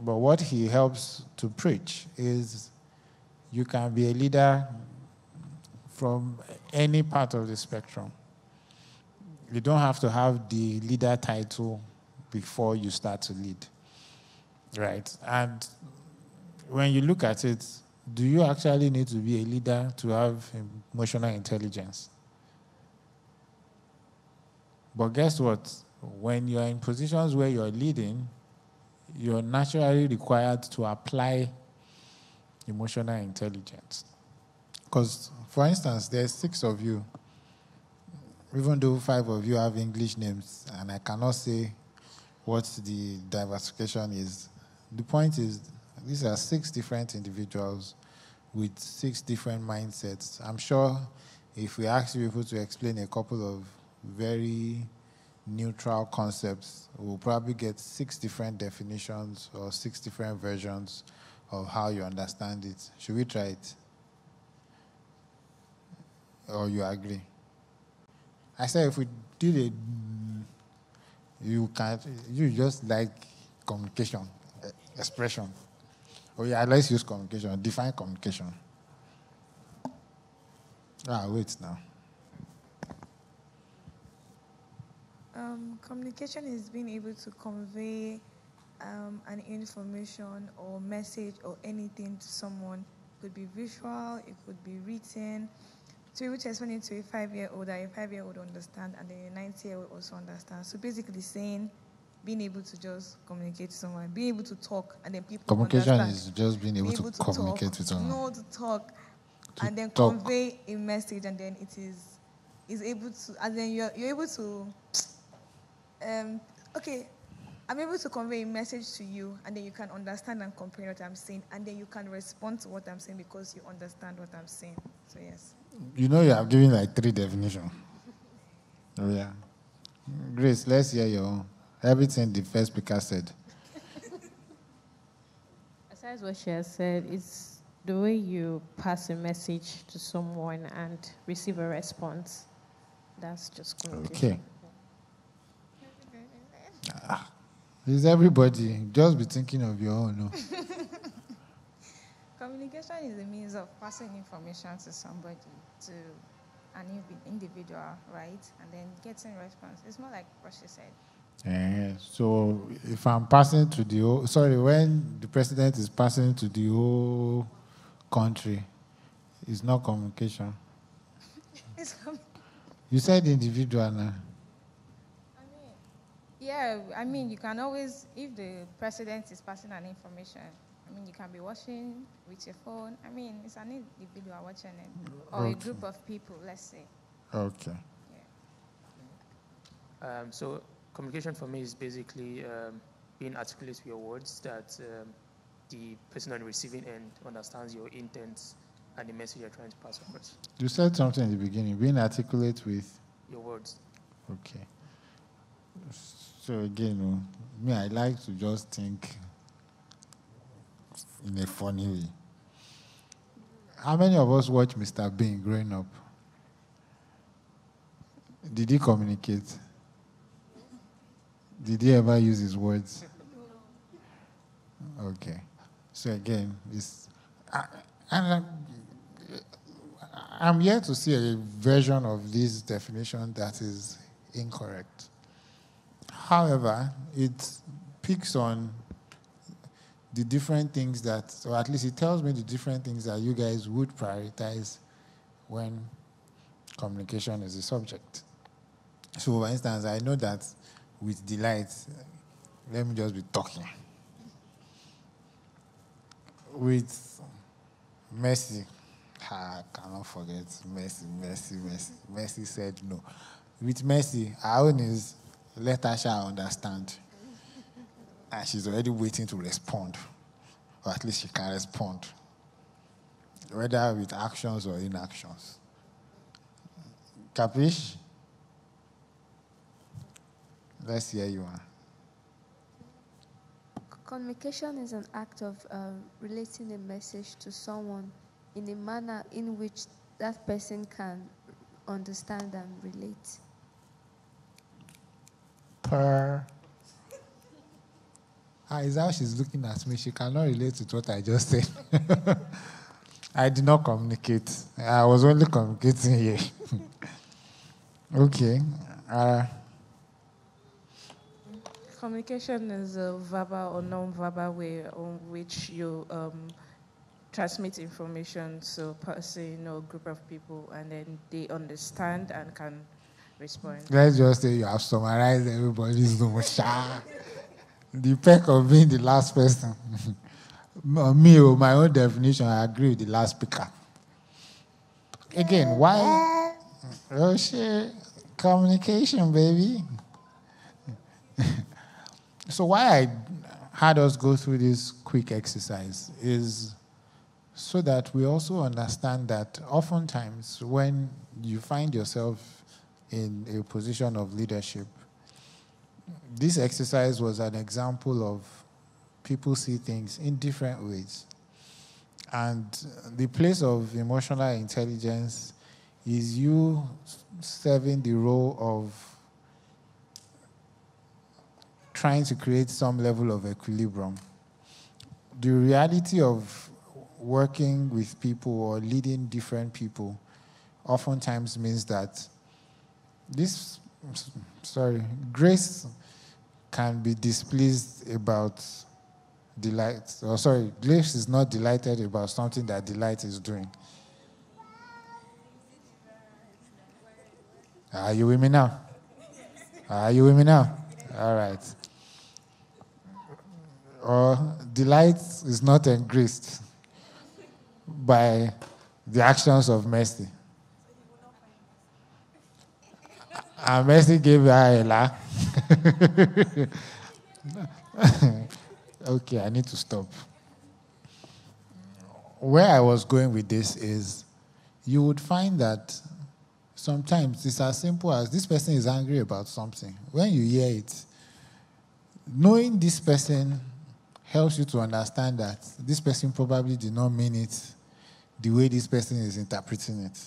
But what he helps to preach is you can be a leader from any part of the spectrum you don't have to have the leader title before you start to lead. Right? And when you look at it, do you actually need to be a leader to have emotional intelligence? But guess what? When you're in positions where you're leading, you're naturally required to apply emotional intelligence. Because, for instance, there's six of you even though five of you have English names, and I cannot say what the diversification is, the point is these are six different individuals with six different mindsets. I'm sure if we ask people to explain a couple of very neutral concepts, we'll probably get six different definitions or six different versions of how you understand it. Should we try it? Or you agree? I said if we did it, you can't, you just like communication, eh, expression. Oh yeah, let's use communication. Define communication. Ah, wait now. Um, communication is being able to convey um, an information or message or anything to someone. It could be visual, it could be written. To be able to explain it to a five-year-old, that a five-year-old understand, and then a 90-year-old also understand. So basically, saying, being able to just communicate to someone, being able to talk, and then people Communication understand. is just being able, Be to, communicate talk, with someone. Know to talk, To and then talk. convey a message, and then it is is able to, and then you're you're able to. Um, okay, I'm able to convey a message to you, and then you can understand and comprehend what I'm saying, and then you can respond to what I'm saying because you understand what I'm saying. So yes. You know you have given like three definitions. Oh yeah. Grace, let's hear your own. Everything the first speaker said. besides what she has said, it's the way you pass a message to someone and receive a response. That's just communication. Okay. Ah, Is everybody just be thinking of your own? No? *laughs* Communication is a means of passing information to somebody, to an individual, right? And then getting response. It's more like what she said. Eh, so if I'm passing to the whole, sorry, when the president is passing to the whole country, it's not communication. *laughs* It's com- You said individual now. Yeah, I mean, you can always, if the president is passing an information, I mean, you can be watching with your phone. I mean, it's an individual watching it, or a group of people, let's say. Okay. Um, so communication for me is basically um, being articulate with your words that um, the person on the receiving end understands your intent and the message you're trying to pass across. You said something in the beginning, being articulate with. Your words. Okay. So again, oh, me, I like to just think in a funny way. How many of us watch Mr. Bean growing up? Did he communicate? Did he ever use his words? Okay. So again, it's I, and I'm here to see a version of this definition that is incorrect. However, it picks on the different things that, or at least it tells me the different things that you guys would prioritize when communication is a subject. So, for instance, I know that with delight, let me just be talking. With mercy, I cannot forget mercy, mercy, mercy. Mercy said no. With mercy, our own is let Asha understand. And she's already waiting to respond. Or at least she can respond. Whether with actions or inactions. Capish? Let's hear you. Ann. Communication is an act of um, relating a message to someone in a manner in which that person can understand and relate. Per. Ah, is how she's looking at me. She cannot relate to what I just said. *laughs* I did not communicate. I was only communicating here. *laughs* okay. Uh, Communication is a verbal or non-verbal way on which you um, transmit information to a person or group of people, and then they understand and can let's just say you have summarized everybody's notion. the perk of being the last person. *laughs* me, oh, my own definition, I agree with the last speaker. Again, why? Oh shit, communication, baby. *laughs* so why I had us go through this quick exercise is so that we also understand that oftentimes when you find yourself in a position of leadership, this exercise was an example of people see things in different ways. And the place of emotional intelligence is you serving the role of trying to create some level of equilibrium. The reality of working with people or leading different people oftentimes means that this, sorry, grace can be displeased about delight. Or sorry, grace is not delighted about something that delight is doing. Are you with me now? Are you with me now? All right. Or delight is not engraced by the actions of mercy. Ah, and mercy gave her a la. *laughs* okay, I need to stop. Where I was going with this is you would find that sometimes it's as simple as this person is angry about something. When you hear it, knowing this person helps you to understand that this person probably did not mean it the way this person is interpreting it.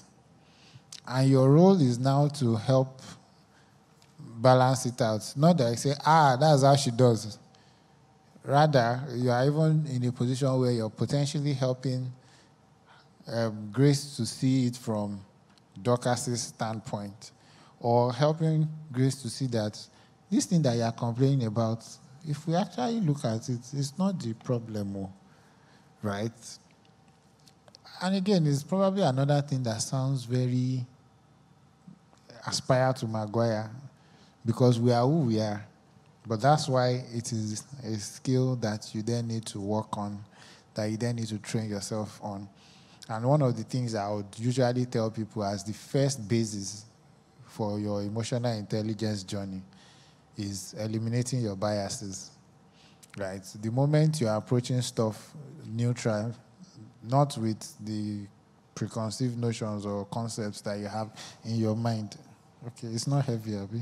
And your role is now to help balance it out. Not that I say, ah, that's how she does. Rather, you are even in a position where you're potentially helping um, Grace to see it from Dorcas's standpoint, or helping Grace to see that this thing that you are complaining about, if we actually look at it, it's not the problem, oh, right? And again, it's probably another thing that sounds very aspire to Maguire because we are who we are. But that's why it is a skill that you then need to work on, that you then need to train yourself on. And one of the things I would usually tell people as the first basis for your emotional intelligence journey is eliminating your biases. Right? The moment you are approaching stuff neutral, not with the preconceived notions or concepts that you have in your mind. Okay, it's not heavy, Abby.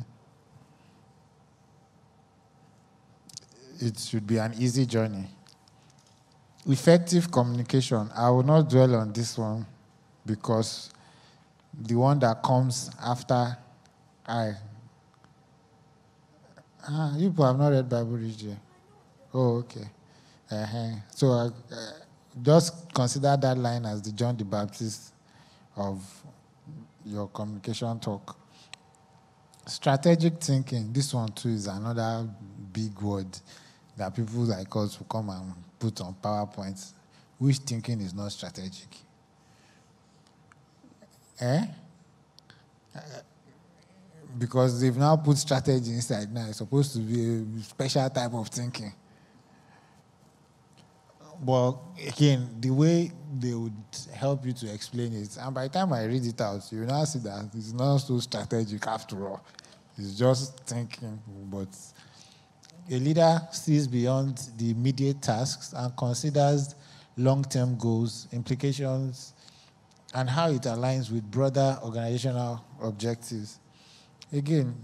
It should be an easy journey. Effective communication. I will not dwell on this one because the one that comes after I. Ah, you people have not read Bible Read Oh, okay. Uh-huh. So uh, just consider that line as the John the Baptist of your communication talk. Strategic thinking, this one too is another big word that people like us will come and put on PowerPoints. Which thinking is not strategic? Eh? Because they've now put strategy inside now. It's supposed to be a special type of thinking. But again, the way they would help you to explain it, and by the time I read it out, you now see that it's not so strategic after all. It's just thinking, but a leader sees beyond the immediate tasks and considers long term goals, implications, and how it aligns with broader organizational objectives. Again,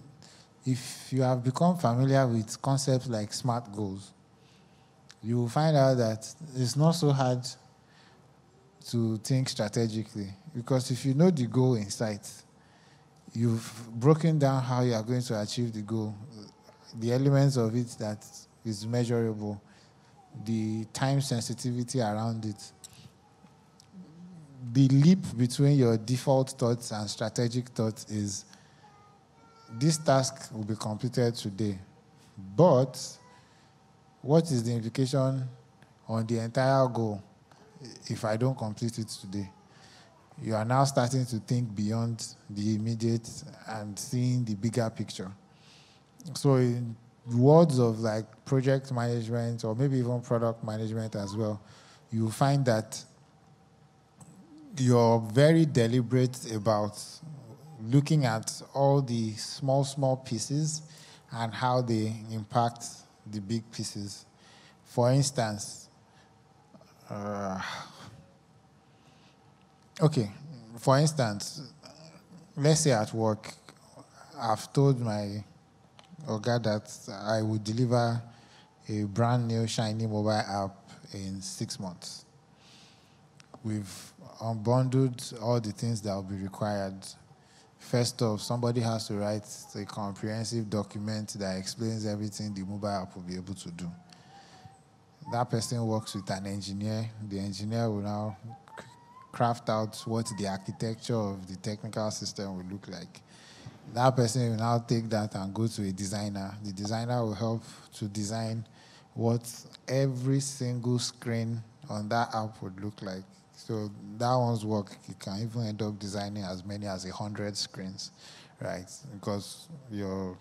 if you have become familiar with concepts like SMART goals, you will find out that it's not so hard to think strategically because if you know the goal in sight, you've broken down how you are going to achieve the goal, the elements of it that is measurable, the time sensitivity around it. The leap between your default thoughts and strategic thoughts is this task will be completed today, but what is the implication on the entire goal if I don't complete it today? You are now starting to think beyond the immediate and seeing the bigger picture. So, in words of like project management or maybe even product management as well, you find that you're very deliberate about looking at all the small, small pieces and how they impact the big pieces. For instance, uh, okay, for instance, let's say at work, I've told my Oga that I would deliver a brand new shiny mobile app in six months. We've unbundled all the things that will be required First off, somebody has to write a comprehensive document that explains everything the mobile app will be able to do. That person works with an engineer. The engineer will now craft out what the architecture of the technical system will look like. That person will now take that and go to a designer. The designer will help to design what every single screen on that app would look like. So that one's work, you can even end up designing as many as a hundred screens, right? Because your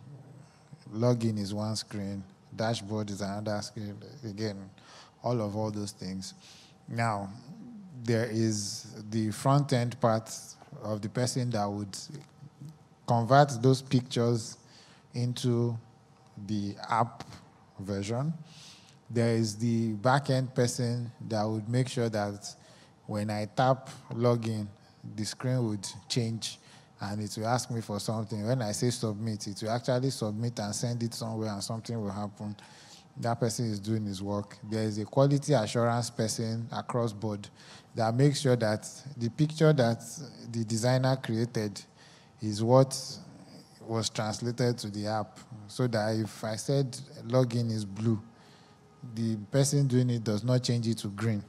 login is one screen, dashboard is another screen. Again, all of all those things. Now, there is the front end part of the person that would convert those pictures into the app version. There is the back end person that would make sure that when I tap login, the screen would change and it will ask me for something. When I say submit, it will actually submit and send it somewhere and something will happen. that person is doing his work. There is a quality assurance person across board that makes sure that the picture that the designer created is what was translated to the app. So that if I said login is blue, the person doing it does not change it to green.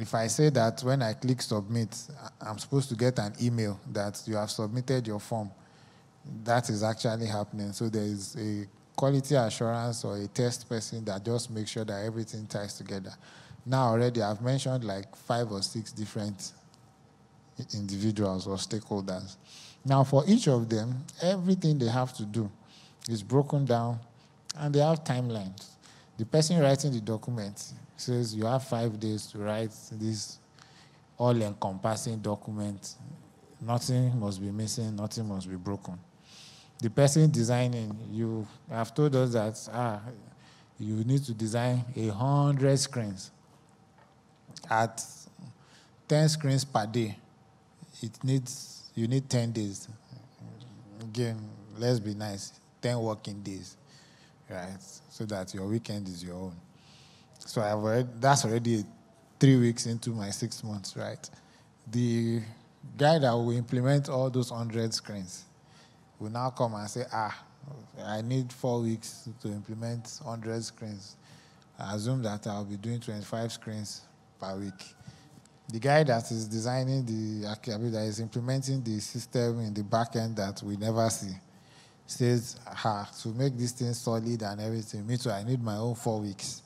If I say that when I click submit, I'm supposed to get an email that you have submitted your form, that is actually happening. So there is a quality assurance or a test person that just makes sure that everything ties together. Now already I've mentioned like five or six different individuals or stakeholders. Now for each of them, everything they have to do is broken down and they have timelines. The person writing the document says you have five days to write this all-encompassing document. Nothing must be missing, nothing must be broken the person designing, you have told us that ah, you need to design a hundred screens at 10 screens per day. It needs you need 10 days. Again, let's be nice. 10 working days. Right? So that your weekend is your own. So I've already, that's already three weeks into my six months, right? The guy that will implement all those 100 screens will now come and say, ah, I need four weeks to implement 100 screens. I assume that I'll be doing 25 screens per week. The guy that is designing the, that is implementing the system in the back end that we never see, says, ah, to make this thing solid and everything, me too, I need my own four weeks.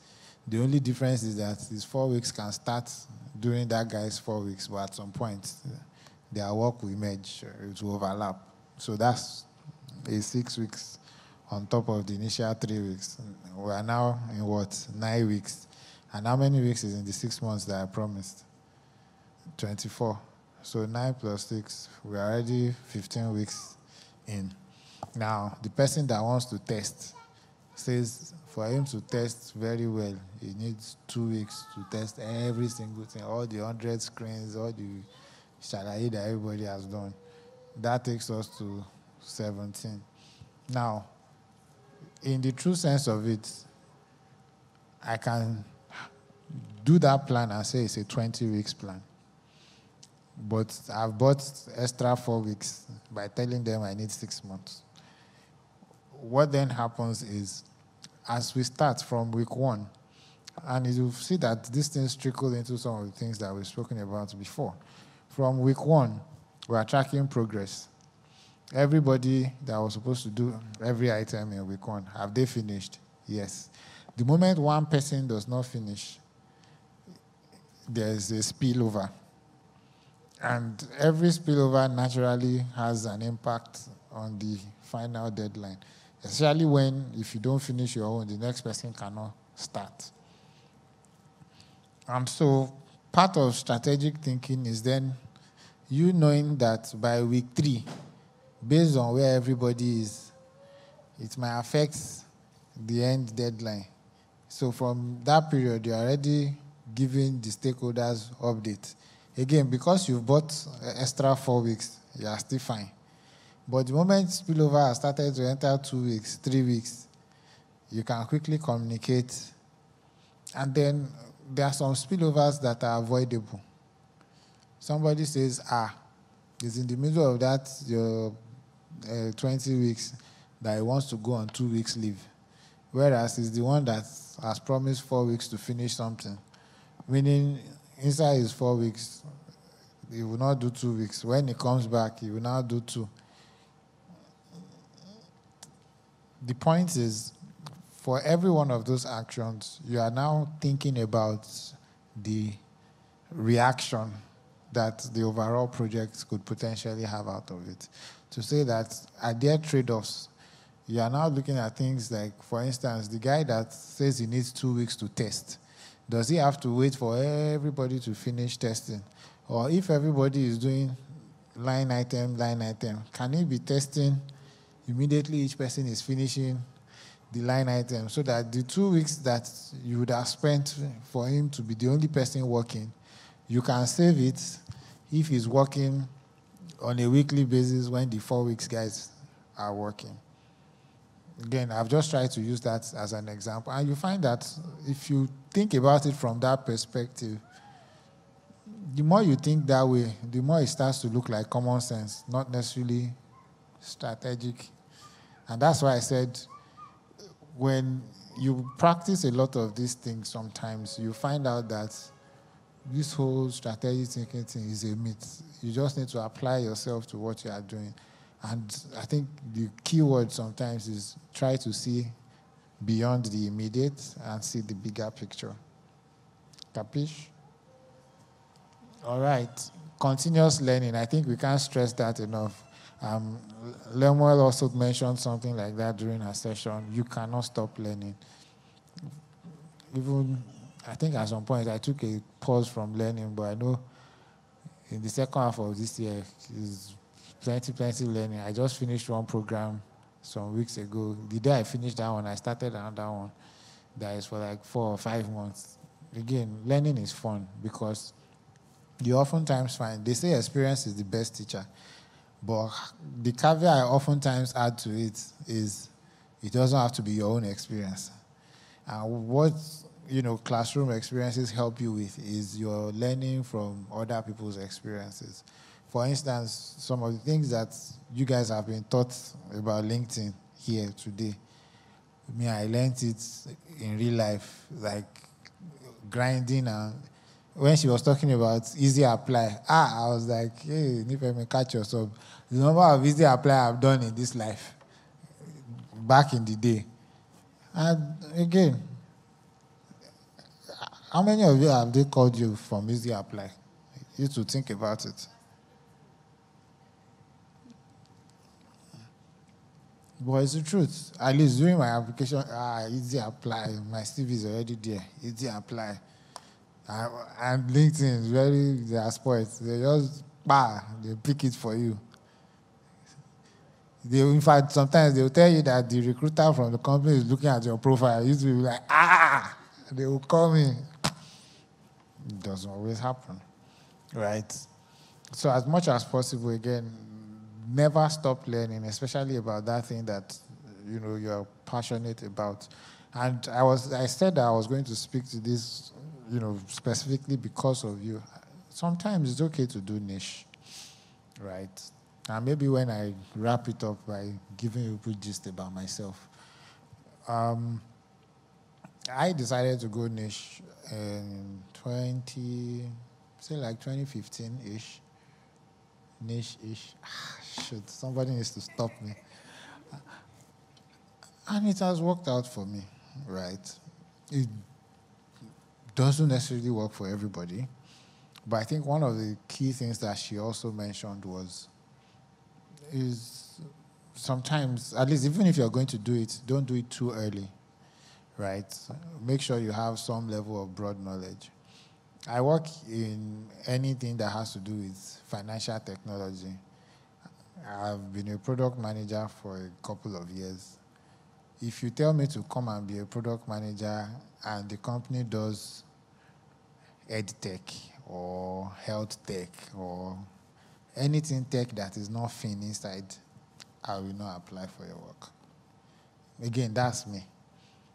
The only difference is that these four weeks can start during that guy's four weeks, but at some point, their work will merge, it will overlap. So that's a six weeks on top of the initial three weeks. We are now in what? Nine weeks. And how many weeks is in the six months that I promised? 24. So 9 plus 6, we're already 15 weeks in. Now, the person that wants to test says for him to test very well, he needs two weeks to test every single thing, all the 100 screens, all the shalayi that everybody has done. That takes us to 17. Now, in the true sense of it, I can do that plan and say it's a 20 weeks plan. But I've bought extra four weeks by telling them I need six months. What then happens is, as we start from week one, and you'll see that these things trickle into some of the things that we've spoken about before. From week one, we are tracking progress. Everybody that was supposed to do every item in week one, have they finished? Yes. The moment one person does not finish, there's a spillover. And every spillover naturally has an impact on the final deadline, especially when, if you don't finish your own, the next person cannot start. And so, part of strategic thinking is then you knowing that by week three, based on where everybody is, it might affect the end deadline. So from that period, you're already giving the stakeholders update. Again, because you've bought extra four weeks, you are still fine. But the moment spillover has started to enter two weeks, three weeks, you can quickly communicate. And then there are some spillovers that are avoidable. Somebody says, ah, it's in the middle of that, your uh, 20 weeks that he wants to go on two weeks leave. Whereas he's the one that has promised four weeks to finish something. Meaning, inside his four weeks, he will not do two weeks. When he comes back, he will now do two. The point is, for every one of those actions, you are now thinking about the reaction that the overall project could potentially have out of it to say that are there trade-offs? You are now looking at things like, for instance, the guy that says he needs two weeks to test, does he have to wait for everybody to finish testing? Or if everybody is doing line item, line item, can he be testing immediately each person is finishing the line item so that the two weeks that you would have spent for him to be the only person working, you can save it if he's working on a weekly basis when the four weeks guys are working. Again, I've just tried to use that as an example. And you find that if you think about it from that perspective, the more you think that way, the more it starts to look like common sense, not necessarily strategic. And that's why I said when you practice a lot of these things sometimes, you find out that this whole strategic thinking thing is a myth. You just need to apply yourself to what you are doing. And I think the key word sometimes is try to see beyond the immediate and see the bigger picture. Capish? All right. Continuous learning. I think we can't stress that enough. Um, Lemuel also mentioned something like that during our session. You cannot stop learning. Even, I think at some point I took a pause from learning, but I know in the second half of this year plenty, plenty learning. I just finished one program some weeks ago. The day I finished that one, I started another one that is for like four or five months. Again, learning is fun because you oftentimes find they say experience is the best teacher. But the caveat I oftentimes add to it is it doesn't have to be your own experience. And what you know classroom experiences help you with is your learning from other people's experiences. For instance, some of the things that you guys have been taught about LinkedIn here today, me, I learned it in real life, like grinding and when she was talking about easy apply, ah, I was like, hey, if I may catch yourself, the number of easy apply I've done in this life back in the day. And again, how many of you have they called you from easy apply? You to think about it. But it's the truth. At least during my application, ah, easy apply. My CV is already there. Easy apply. And LinkedIn is very, they are spoiled. They just, bah, they pick it for you. They, in fact, sometimes they'll tell you that the recruiter from the company is looking at your profile. You to be like, ah, they will call me. It doesn't always happen, right? So, as much as possible, again, never stop learning, especially about that thing that you know you're passionate about. And I was, I said that I was going to speak to this you know, specifically because of you, sometimes it's okay to do niche, right? And maybe when I wrap it up by giving you a gist about myself, um, I decided to go niche in 20, say like 2015 ish. Niche ish. Ah, shoot, somebody needs to stop me. And it has worked out for me, right? It doesn't necessarily work for everybody. But I think one of the key things that she also mentioned was is sometimes, at least even if you're going to do it, don't do it too early, right? Make sure you have some level of broad knowledge. I work in anything that has to do with financial technology. I've been a product manager for a couple of years. If you tell me to come and be a product manager and the company does ed tech or health tech or anything tech that is not fin inside, I will not apply for your work. Again, that's me.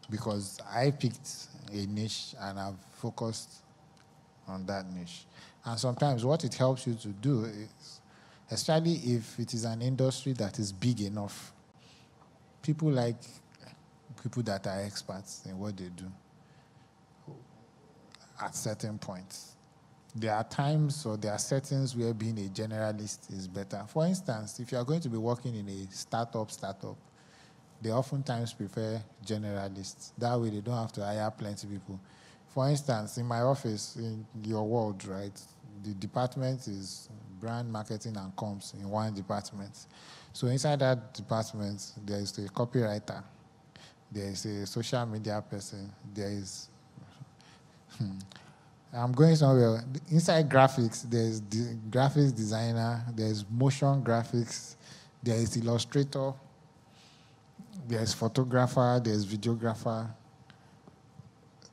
Because I picked a niche and I've focused on that niche. And sometimes what it helps you to do is, especially if it is an industry that is big enough, people like people that are experts in what they do at certain points. There are times or there are settings where being a generalist is better. For instance, if you are going to be working in a startup, startup, they oftentimes prefer generalists. That way they don't have to hire plenty of people. For instance, in my office, in your world, right, the department is brand marketing and comms in one department. So inside that department, there is a copywriter, there is a social media person, there is Hmm. I'm going somewhere. Inside graphics, there's the graphics designer, there's motion graphics, there is illustrator, there's photographer, there's videographer.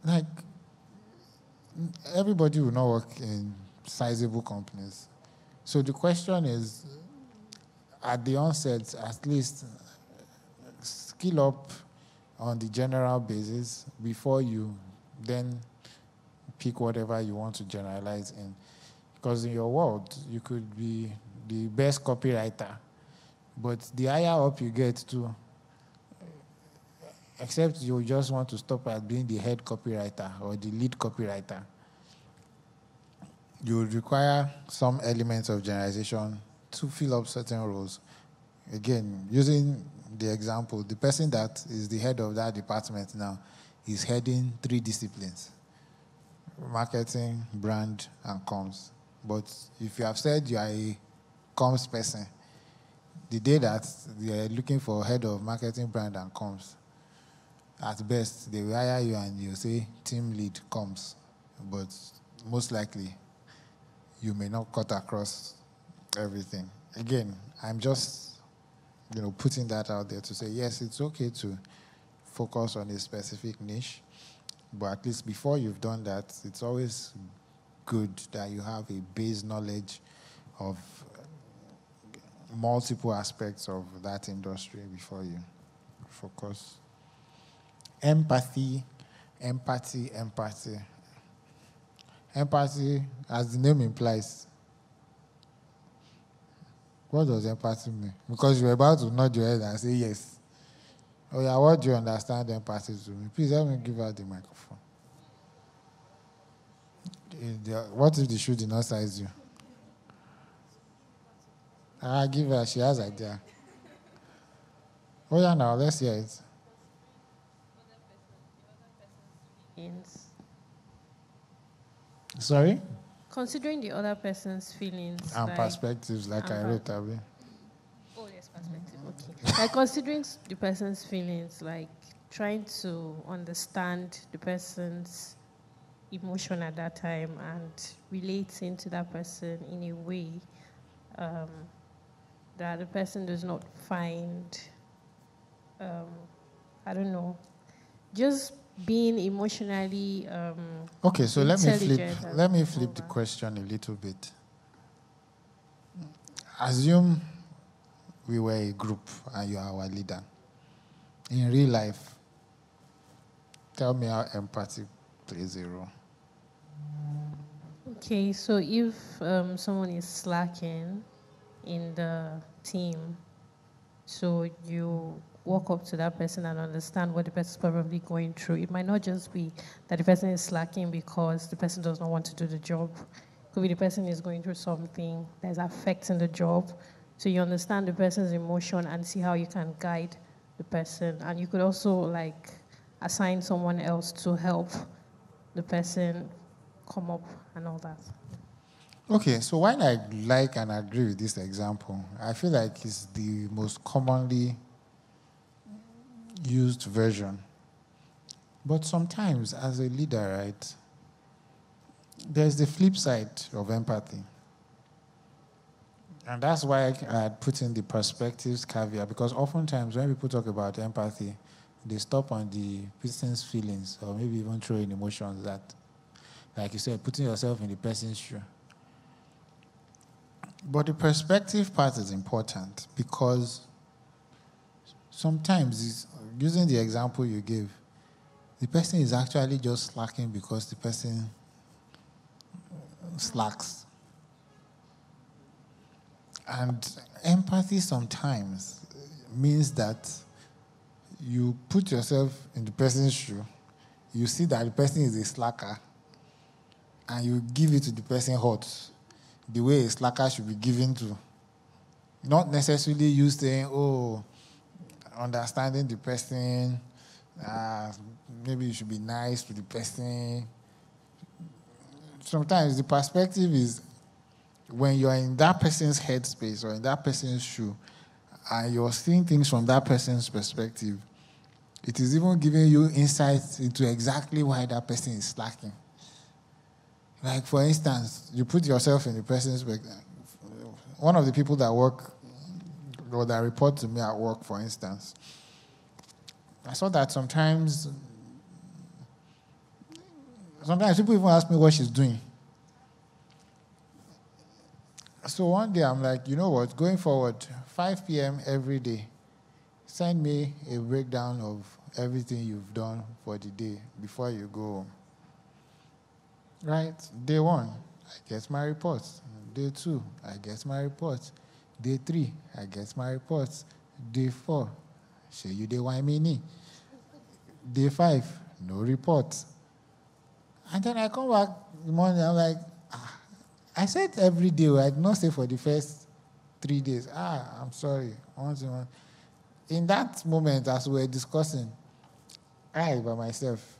Like, everybody will not work in sizable companies. So the question is, at the onset, at least skill up on the general basis before you then pick whatever you want to generalize in. Because in your world, you could be the best copywriter, but the higher up you get to, except you just want to stop at being the head copywriter or the lead copywriter, you would require some elements of generalization to fill up certain roles. Again, using the example, the person that is the head of that department now is heading three disciplines marketing, brand, and comms. But if you have said you are a comms person, the day that they are looking for head of marketing, brand, and comms, at best they will hire you and you say team lead comms, but most likely you may not cut across everything. Again, I'm just you know putting that out there to say yes, it's okay to focus on a specific niche but at least before you've done that, it's always good that you have a base knowledge of multiple aspects of that industry before you focus. Empathy, empathy, empathy. Empathy, as the name implies, what does empathy mean? Because you're about to nod your head and say yes. Oh yeah, what do you understand empathy to me? Please help me give her the microphone. What if the shoe did not size you? I ah, give her, she has idea. Oh yeah, now let's hear it. Sorry? Considering the other person's feelings and like, perspectives, like I wrote, Abby Oh, yes, perspective. Okay. like considering the person's feelings, like trying to understand the person's emotion at that time and relating to that person in a way um, that the person does not find, um, I don't know, just being emotionally. Um, okay, so let me flip. Let me flip the question a little bit. Assume we were a group and you are our leader. In real life, tell me how empathy plays a role. Okay, so if um, someone is slacking in the team, so you walk up to that person and understand what the person is probably going through. It might not just be that the person is slacking because the person does not want to do the job. It could be the person is going through something that's affecting the job so you understand the person's emotion and see how you can guide the person. And you could also like assign someone else to help the person come up and all that. Okay, so when I like and agree with this example, I feel like it's the most commonly used version. But sometimes, as a leader, right, there's the flip side of empathy. And that's why I put in the perspectives caveat because oftentimes when people talk about empathy, they stop on the person's feelings or maybe even throw in emotions that, like you said, putting yourself in the person's shoe. But the perspective part is important because sometimes, using the example you gave, the person is actually just slacking because the person slacks and empathy sometimes means that you put yourself in the person's shoe, you see that the person is a slacker, and you give it to the person hot, the way a slacker should be given to. Not necessarily you saying, oh, understanding the person, uh, maybe you should be nice to the person. Sometimes the perspective is when you're in that person's headspace or in that person's shoe, and you're seeing things from that person's perspective, it is even giving you insights into exactly why that person is slacking. Like, for instance, you put yourself in the person's one of the people that work or that report to me at work, for instance, I saw that sometimes sometimes people even ask me what she's doing. So one day I'm like, you know what, going forward, 5 p.m. every day, send me a breakdown of everything you've done for the day before you go home. Right? Day one, I get my report. Day two, I get my report. Day three, I get my reports. Day four, show you the why me Day five, no reports. And then I come back the morning, I'm like, ah, I said every day, I did not say for the first three days. Ah, I'm sorry. Once in, one. in that moment, as we were discussing, I by myself,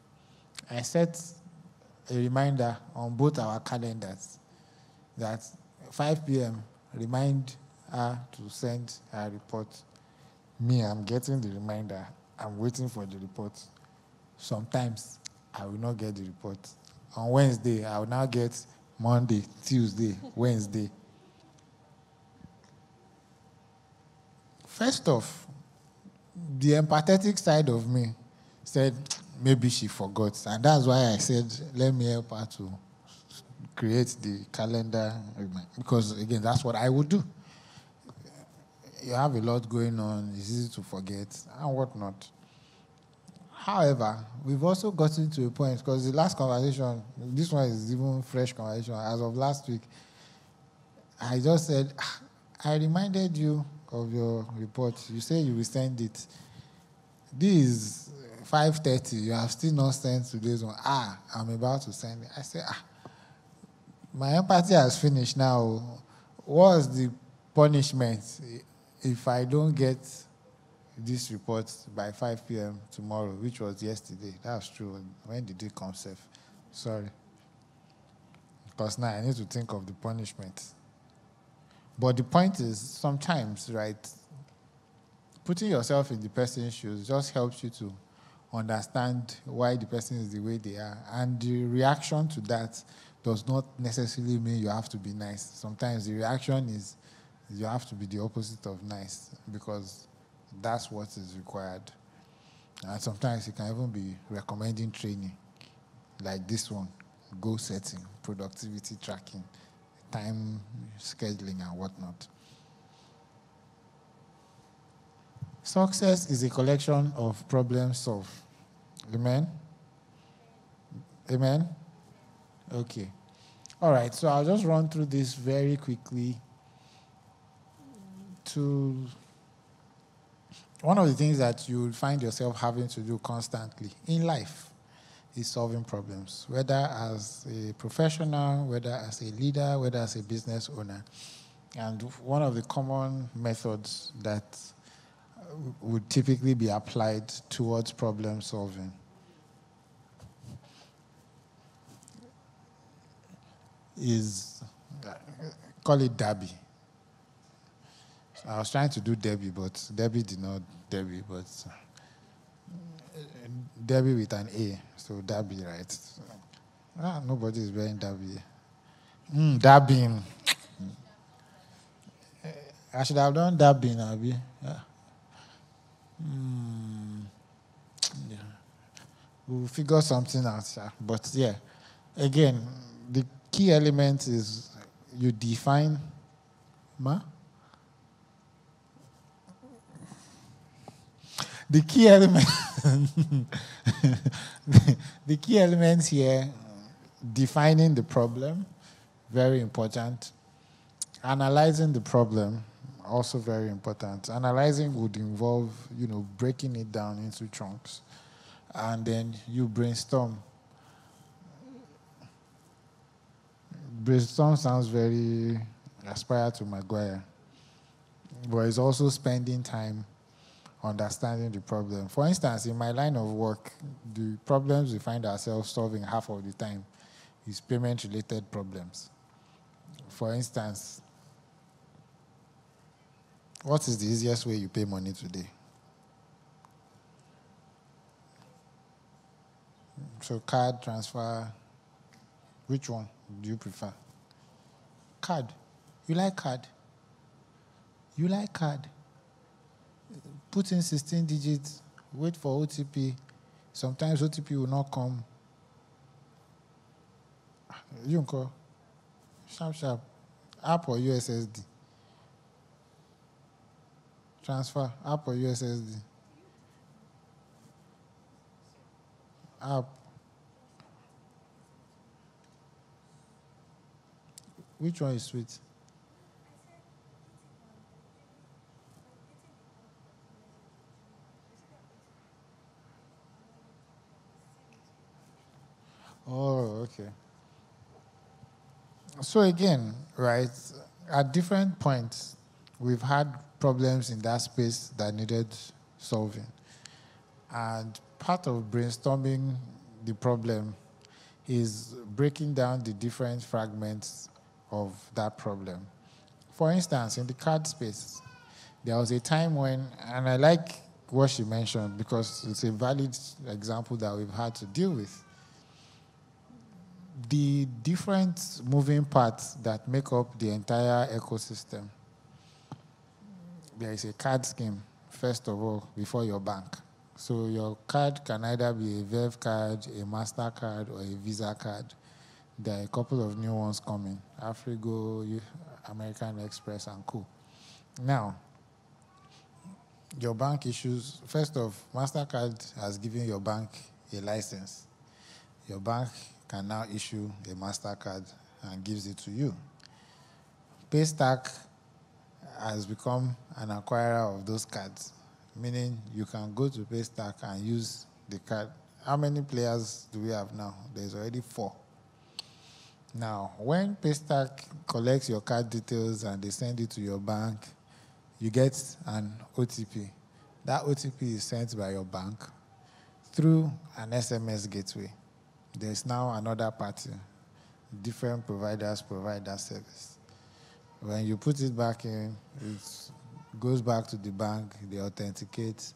I set a reminder on both our calendars that 5 p.m. remind her to send her report. Me, I'm getting the reminder. I'm waiting for the report. Sometimes I will not get the report. On Wednesday, I will now get Monday, Tuesday, Wednesday. First off, the empathetic side of me said maybe she forgot. And that's why I said, let me help her to create the calendar. Because, again, that's what I would do. You have a lot going on, it's easy to forget, and whatnot. However, we've also gotten to a point, because the last conversation, this one is even fresh conversation, as of last week, I just said, ah, I reminded you of your report. You say you will send it. This is 5.30. You have still not sent today's one. Ah, I'm about to send it. I say, ah, my empathy has finished now. What's the punishment if I don't get this report by 5 p.m. tomorrow, which was yesterday? That's true. When did it come safe? Sorry. Because now I need to think of the punishment. But the point is, sometimes, right, putting yourself in the person's shoes just helps you to understand why the person is the way they are. And the reaction to that does not necessarily mean you have to be nice. Sometimes the reaction is you have to be the opposite of nice because that's what is required. And sometimes you can even be recommending training like this one goal setting, productivity tracking time scheduling and whatnot. Success is a collection of problems solved. Amen? Amen? Okay. All right, so I'll just run through this very quickly to one of the things that you'll find yourself having to do constantly in life is solving problems, whether as a professional, whether as a leader, whether as a business owner. And one of the common methods that uh, would typically be applied towards problem solving is uh, call it Debbie. I was trying to do Debbie, but Debbie did not Debbie, but Debbie with an A. So Derby, right? Ah, nobody is wearing Derby. Mm, dabbing. I should have done dabbing, Abby. Yeah. Mm. yeah. We'll figure something out. But yeah, again, the key element is you define ma. The key element *laughs* the key elements here defining the problem, very important. Analyzing the problem, also very important. Analyzing would involve, you know, breaking it down into chunks. And then you brainstorm. Brainstorm sounds very aspire to Maguire, but it's also spending time understanding the problem. For instance, in my line of work, the problems we find ourselves solving half of the time is payment related problems. For instance, what is the easiest way you pay money today? So, card transfer, which one do you prefer? Card. You like card? You like card? put in 16 digits, wait for OTP. Sometimes OTP will not come. Ah, you call sharp sharp app or USSD. Transfer app or USSD. App. Which one is sweet? Oh, okay. So again, right, at different points, we've had problems in that space that needed solving. And part of brainstorming the problem is breaking down the different fragments of that problem. For instance, in the card space, there was a time when, and I like what she mentioned because it's a valid example that we've had to deal with the different moving parts that make up the entire ecosystem. There is a card scheme, first of all, before your bank. So your card can either be a Verve card, a MasterCard, or a Visa card. There are a couple of new ones coming, Afrigo, American Express, and co. Now, your bank issues, first off, MasterCard has given your bank a license. Your bank can now issue a MasterCard and gives it to you. Paystack has become an acquirer of those cards, meaning you can go to Paystack and use the card. How many players do we have now? There's already four. Now, when Paystack collects your card details and they send it to your bank, you get an OTP. That OTP is sent by your bank through an SMS gateway there's now another party. Different providers provide that service. When you put it back in, it goes back to the bank, they authenticate,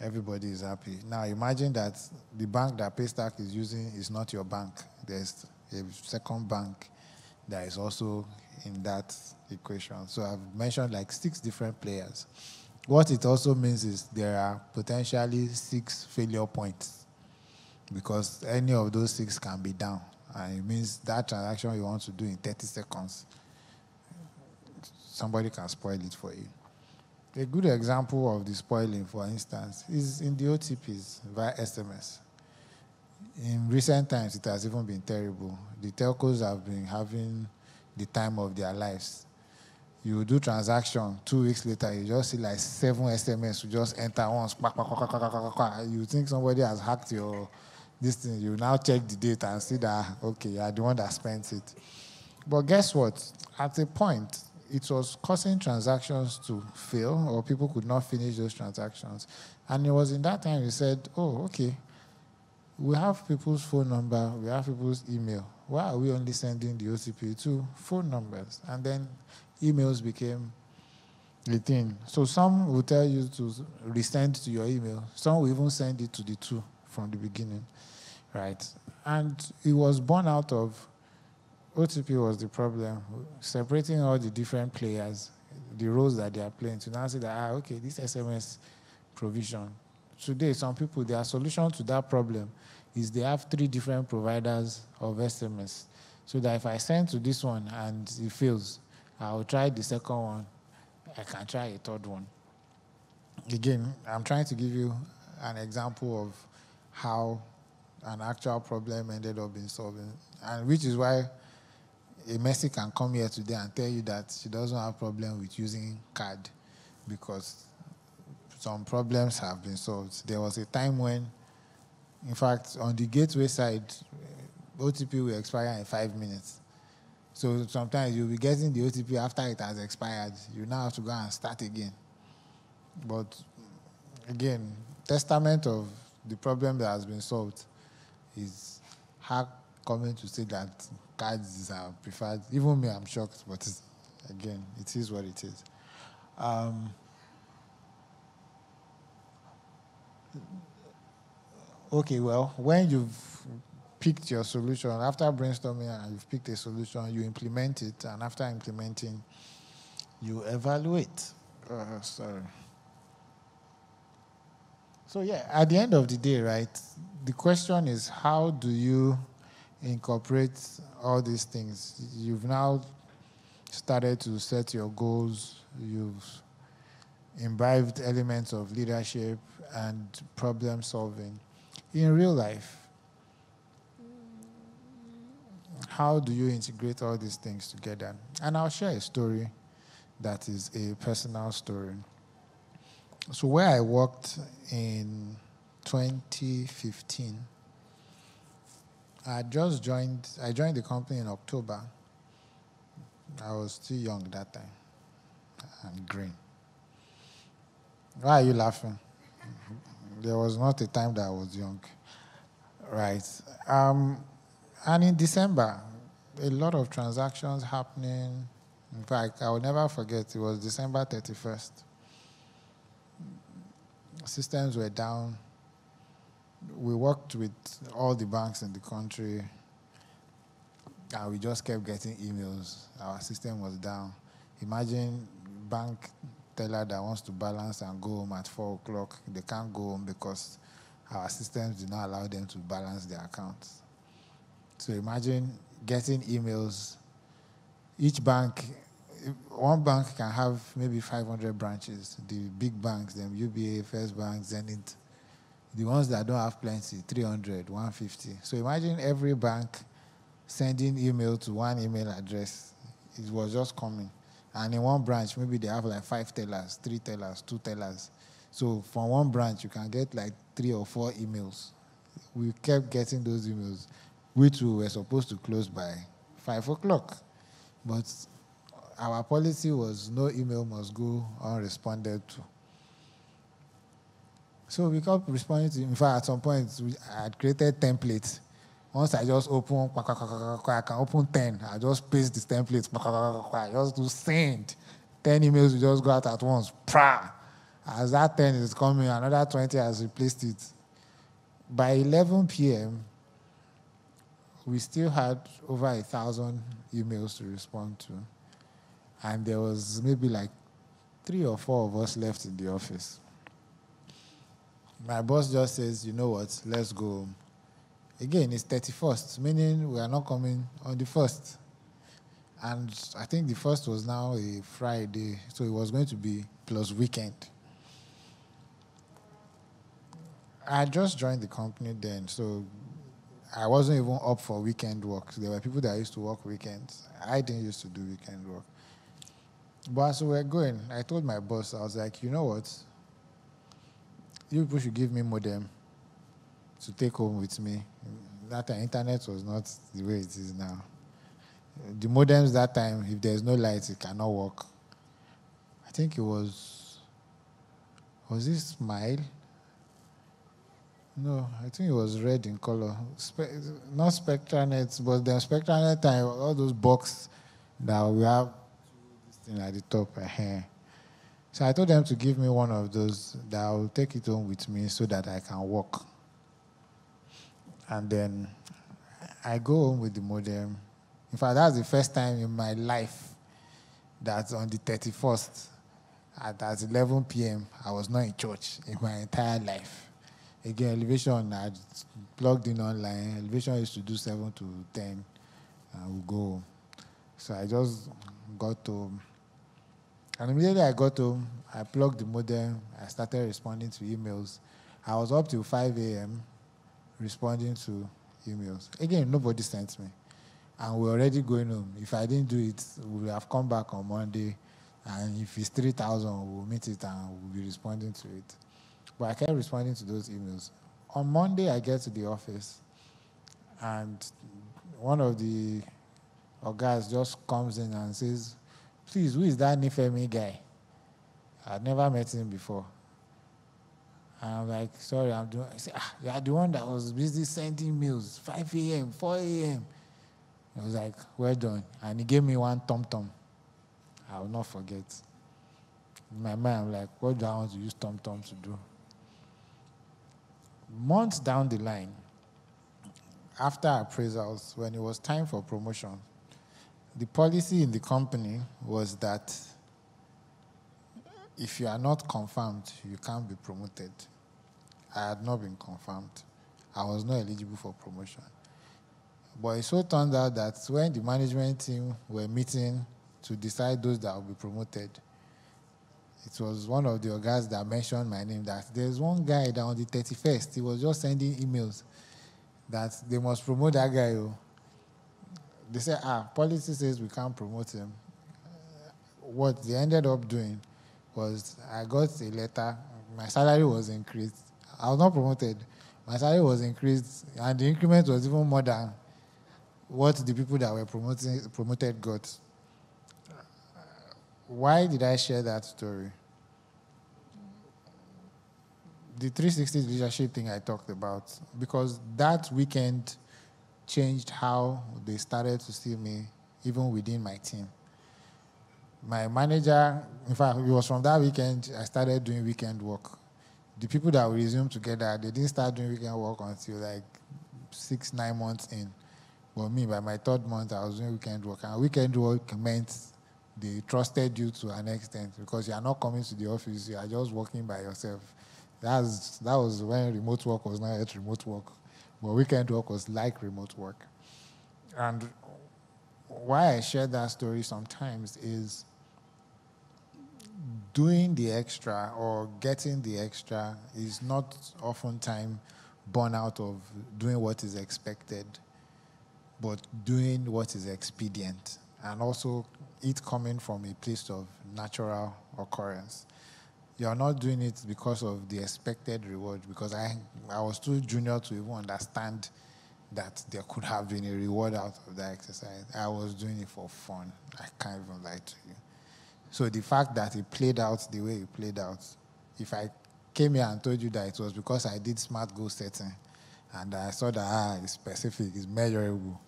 everybody is happy. Now imagine that the bank that Paystack is using is not your bank. There's a second bank that is also in that equation. So I've mentioned like six different players. What it also means is there are potentially six failure points because any of those six can be down. And it means that transaction you want to do in 30 seconds, somebody can spoil it for you. A good example of the spoiling, for instance, is in the OTPs via SMS. In recent times, it has even been terrible. The telcos have been having the time of their lives. You do transaction, two weeks later, you just see like seven SMS, you just enter once, you think somebody has hacked your this thing, you now check the date and see that, ah, okay, you are the one that spent it. But guess what? At a point, it was causing transactions to fail or people could not finish those transactions. And it was in that time we said, oh, okay, we have people's phone number, we have people's email. Why are we only sending the OTP to phone numbers? And then emails became the thing. So some will tell you to resend to your email. Some will even send it to the two from the beginning right? And it was born out of OTP was the problem, separating all the different players, the roles that they are playing to now say that, ah, okay, this SMS provision. Today, some people, their solution to that problem is they have three different providers of SMS. So that if I send to this one and it fails, I'll try the second one. I can try a third one. Again, I'm trying to give you an example of how an actual problem ended up being solved. And which is why a Mercy can come here today and tell you that she doesn't have problem with using card because some problems have been solved. There was a time when, in fact, on the gateway side, eh, OTP will expire in five minutes. So sometimes you'll be getting the OTP after it has expired. You now have to go and start again. But again, testament of the problem that has been solved is her coming to say that cards are preferred. Even me, I'm shocked, but again, it is what it is. Um, okay, well, when you've picked your solution, after brainstorming and you've picked a solution, you implement it, and after implementing, you evaluate. Uh, sorry. So, yeah, at the end of the day, right, the question is how do you incorporate all these things? You've now started to set your goals, you've imbibed elements of leadership and problem solving. In real life, how do you integrate all these things together? And I'll share a story that is a personal story. So, where I worked in 2015, I just joined. I joined the company in October. I was too young that time and green. Why are you laughing? There was not a time that I was young. Right. Um, and in December, a lot of transactions happening. In fact, I will never forget, it was December 31st. Systems were down. We worked with all the banks in the country, and we just kept getting emails. Our system was down. Imagine bank teller that wants to balance and go home at 4 o'clock. They can't go home because our systems do not allow them to balance their accounts. So imagine getting emails. Each bank, one bank can have maybe 500 branches. The big banks, them UBA, First Bank, Zenith. The ones that don't have plenty, 300, 150. So imagine every bank sending email to one email address. It was just coming. And in one branch, maybe they have like five tellers, three tellers, two tellers. So from one branch, you can get like three or four emails. We kept getting those emails, which we were supposed to close by five o'clock. But our policy was no email must go unresponded to. So we kept responding to, in fact, at some point, we had created templates. Once I just open, I can open 10. I just paste this template. I just do send. 10 emails will just go out at once. Prah! As that 10 is coming, another 20 has replaced it. By 11 p.m., we still had over a thousand emails to respond to. And there was maybe like three or four of us left in the office. My boss just says, you know what, let's go. Again, it's 31st, meaning we are not coming on the 1st. And I think the first was now a Friday, so it was going to be plus weekend. I just joined the company then, so I wasn't even up for weekend work. There were people that used to work weekends. I didn't used to do weekend work. But as we were going, I told my boss, I was like, you know what? You people should give me modem to take home with me. That time, internet was not the way it is now. The modems that time, if there's no light, it cannot work. I think it was, was this Smile? No, I think it was red in color. Spe- not SpectraNet, but the SpectraNet time, all those box that we have thing at the top. So I told them to give me one of those that I'll take it home with me so that I can walk. And then I go home with the modem. In fact, that's the first time in my life that on the 31st at, at 11 p.m. I was not in church in my entire life. Again, elevation, I plugged in online. Elevation used to do 7 to 10, and we go. So I just got home. And immediately I got home, I plugged the modem, I started responding to emails. I was up till 5 a.m. responding to emails. Again, nobody sent me. And we're already going home. If I didn't do it, we would have come back on Monday. And if it's 3,000, we'll meet it and we'll be responding to it. But I kept responding to those emails. On Monday, I get to the office, and one of the guys just comes in and says, Please, who is that Nifemi guy? I'd never met him before. And I'm like, sorry, I'm doing. I said, ah, you are the one that was busy sending mails, 5 a.m., 4 a.m. I was like, well done. And he gave me one tom tom. I will not forget. In my mind, I'm like, what do I want to use tom tom to do? months down the line, after appraisals, when it was time for promotion, the policy in the company was that if you are not confirmed, you can't be promoted. I had not been confirmed. I was not eligible for promotion. But it so turned out that when the management team were meeting to decide those that will be promoted, it was one of the guys that mentioned my name that there's one guy that on the 31st, he was just sending emails that they must promote that guy. Oh. They said, ah, policy says we can't promote him. What they ended up doing was I got a letter, my salary was increased. I was not promoted. My salary was increased, and the increment was even more than what the people that were promoting, promoted got. Why did I share that story? The 360 leadership thing I talked about, because that weekend changed how they started to see me, even within my team. My manager, in fact, it was from that weekend I started doing weekend work. The people that we resumed together, they didn't start doing weekend work until like six, nine months in. But me, by my third month, I was doing weekend work. And weekend work meant they trusted you to an extent because you are not coming to the office, you are just working by yourself. That's, that was when remote work was not yet remote work. But weekend work was like remote work. And why I share that story sometimes is doing the extra or getting the extra is not oftentimes born out of doing what is expected, but doing what is expedient. And also it coming from a place of natural occurrence. You're not doing it because of the expected reward, because I, I was too junior to even understand that there could have been a reward out of that exercise. I was doing it for fun. I can't even lie to you. So the fact that it played out the way it played out, if I came here and told you that it was because I did smart goal setting and I saw that ah, it's specific, it's measurable,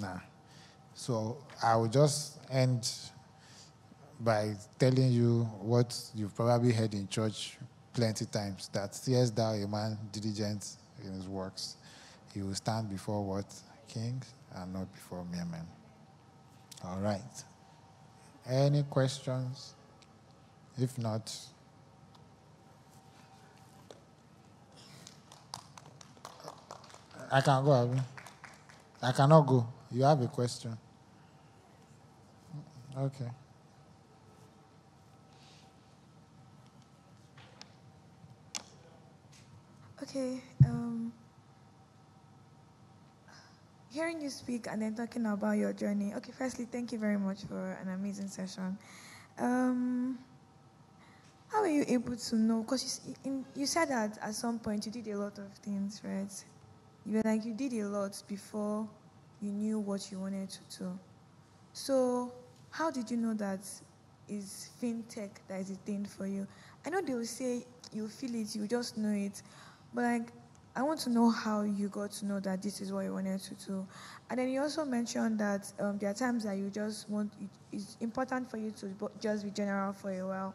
nah. So I will just end by telling you what you've probably heard in church plenty times that seest thou a man diligent in his works, he will stand before what? Kings and not before mere men. All right. Any questions? If not, I can't go. I cannot go. You have a question. Okay. Okay. Um, hearing you speak and then talking about your journey. Okay, firstly, thank you very much for an amazing session. Um, how were you able to know? Because you, you said that at some point you did a lot of things, right? You were like you did a lot before you knew what you wanted to do. So, how did you know that is fintech that is a thing for you? I know they will say you feel it, you just know it, but like I want to know how you got to know that this is what you wanted to do. And then you also mentioned that um, there are times that you just want, it's important for you to just be general for a while.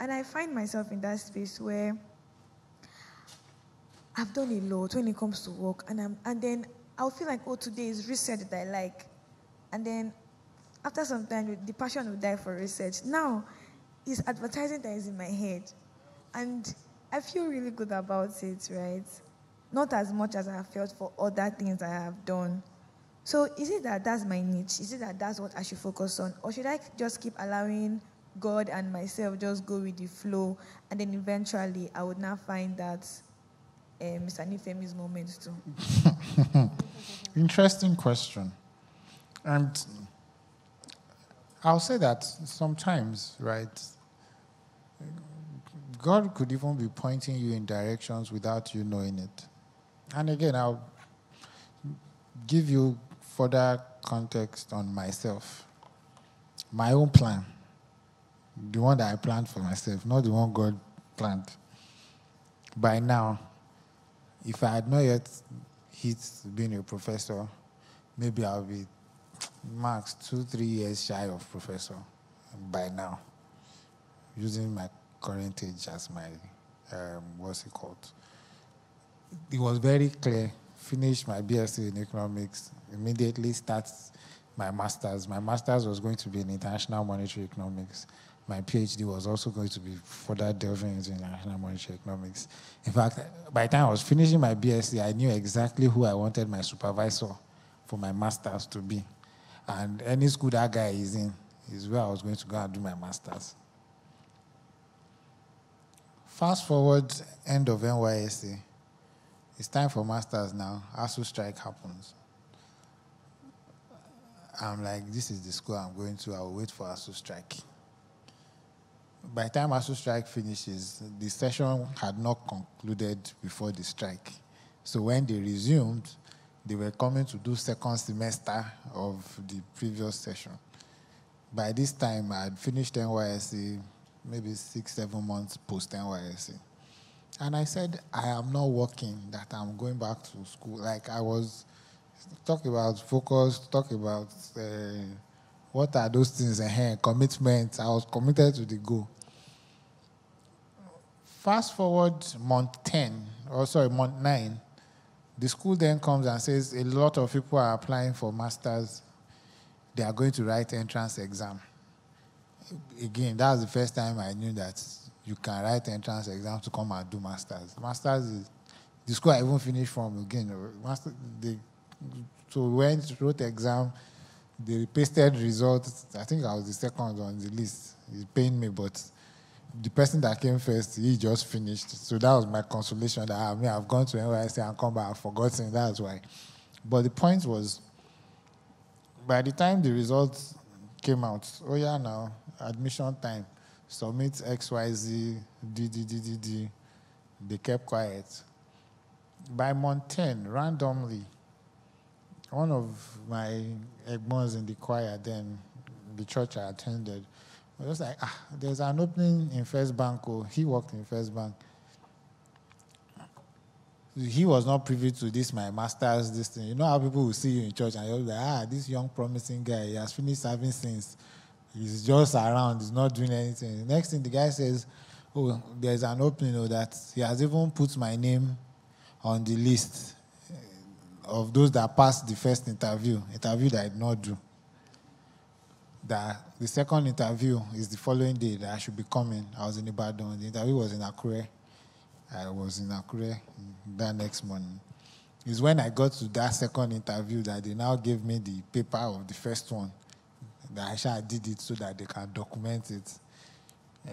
And I find myself in that space where I've done a lot when it comes to work, and, I'm, and then I'll feel like, oh, today is research that I like. And then after some time, the passion will die for research. Now, it's advertising that is in my head. And I feel really good about it, right? Not as much as I felt for other things I have done. So is it that that's my niche? Is it that that's what I should focus on? Or should I just keep allowing God and myself just go with the flow and then eventually I would now find that uh, Mr. Nifemi's moment too? *laughs* Interesting question. And I'll say that sometimes, right, God could even be pointing you in directions without you knowing it. And again, I'll give you further context on myself. My own plan, the one that I planned for myself, not the one God planned. By now, if I had not yet hit being a professor, maybe I'll be max two, three years shy of professor by now, using my current age as my, um, what's it called? It was very clear. Finish my BSc in economics, immediately start my master's. My master's was going to be in international monetary economics. My PhD was also going to be further delving into international monetary economics. In fact, by the time I was finishing my BSc, I knew exactly who I wanted my supervisor for my master's to be. And any school that guy is in is where I was going to go and do my master's. Fast forward, end of NYSC. It's time for masters now. ASUU strike happens. I'm like, this is the school I'm going to. I'll wait for ASUU strike. By the time ASUU strike finishes, the session had not concluded before the strike. So when they resumed, they were coming to do second semester of the previous session. By this time, I had finished NYSC, maybe six, seven months post NYSC. And I said, I am not working, that I'm going back to school. Like I was talk about focus, talk about uh, what are those things ahead, commitment. I was committed to the goal. Fast forward month 10, or sorry, month 9, the school then comes and says a lot of people are applying for masters. They are going to write entrance exam. Again, that was the first time I knew that you can write entrance exam to come and do masters. Masters is the school I even finished from again. Master, they so we went, wrote exam, they pasted results. I think I was the second on the list. It pained me, but the person that came first, he just finished. So that was my consolation that I mean, I've gone to NYSC and come back, I've forgotten. That's why. But the point was, by the time the results came out, oh yeah, now admission time, submit XYZ, D, D, D, D, D. They kept quiet. By month 10, randomly, one of my egbons in the choir then, the church I attended, was just like, ah, there's an opening in First Bank. Oh, he worked in First Bank. He was not privy to this, my master's, this thing. You know how people will see you in church and you're like, ah, this young promising guy, he has finished serving since. He's just around, he's not doing anything. The next thing the guy says, oh, there's an opening oh, that he has even put my name on the list of those that passed the first interview, interview that I did not do. That the second interview is the following day that I should be coming. I was in Ibadan. The interview was in Akure. I was in Akure that next morning. Is when I got to that second interview that they now gave me the paper of the first one. That I should did it so that they can document it.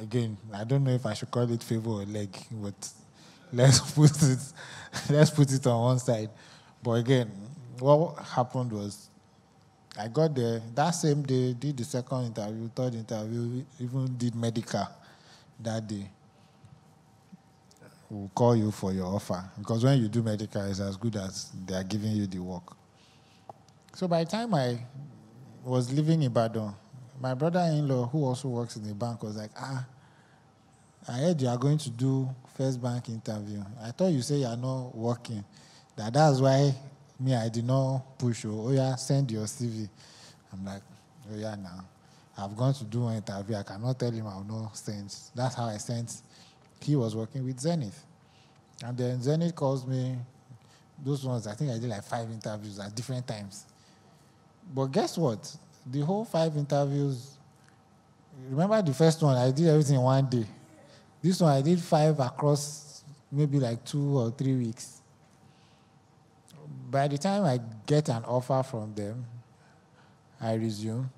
Again, I don't know if I should call it favor or leg, but *laughs* let's put it *laughs* let's put it on one side. But again, what happened was I got there that same day, did the second interview, third interview, even did medical that day. We'll call you for your offer. Because when you do medical, it's as good as they are giving you the work. So by the time I was living in Badon, my brother in law, who also works in the bank, was like, ah, I heard you are going to do first bank interview. I thought you say you are not working. That that's why me, I did not push you. Oh, yeah, send your CV. I'm like, oh, yeah, now. I've gone to do an interview. I cannot tell him I'll not send. That's how I sent. He was working with Zenith. And then Zenith calls me. Those ones, I think I did like five interviews at different times. But guess what? The whole five interviews, remember the first one, I did everything in one day. This one, I did five across maybe like two or three weeks by the time I get an offer from them, I resume.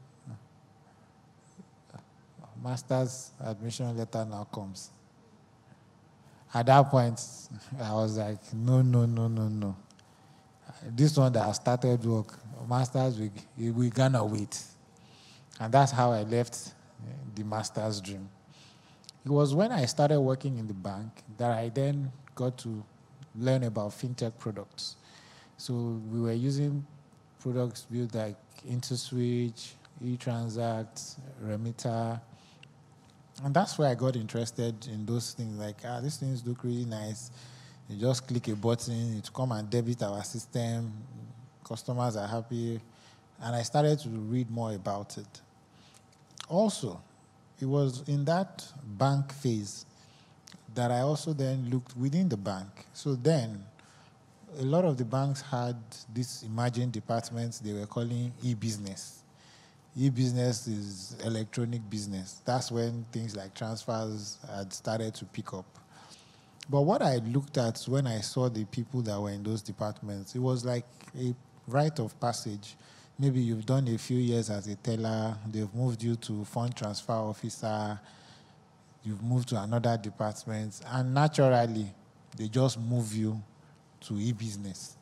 Master's admission letter now comes. At that point, I was like, no, no, no, no, no. This one that I started work, master's, we, we gonna wait. And that's how I left the master's dream. It was when I started working in the bank that I then got to learn about fintech products. So we were using products built like Interswitch, eTransact, Remita. And that's where I got interested in those things. Like, ah, these things look really nice. You just click a button, it come and debit our system. Customers are happy. And I started to read more about it. Also, it was in that bank phase that I also then looked within the bank. So then a lot of the banks had these emerging departments they were calling e-business. E-business is electronic business. That's when things like transfers had started to pick up. But what I looked at when I saw the people that were in those departments, it was like a rite of passage. Maybe you've done a few years as a teller, they've moved you to fund transfer officer, you've moved to another department, and naturally, they just move you to e-business.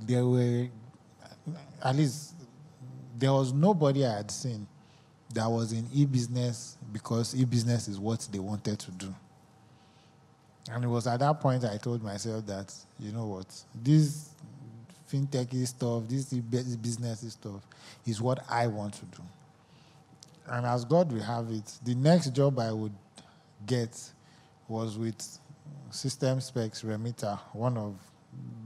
There were, at least there was nobody I had seen that was in e-business because e-business is what they wanted to do. And it was at that point I told myself that, you know what, this fintech stuff, this business stuff is what I want to do. And as God will have it, the next job I would get was with System Specs Remita, one of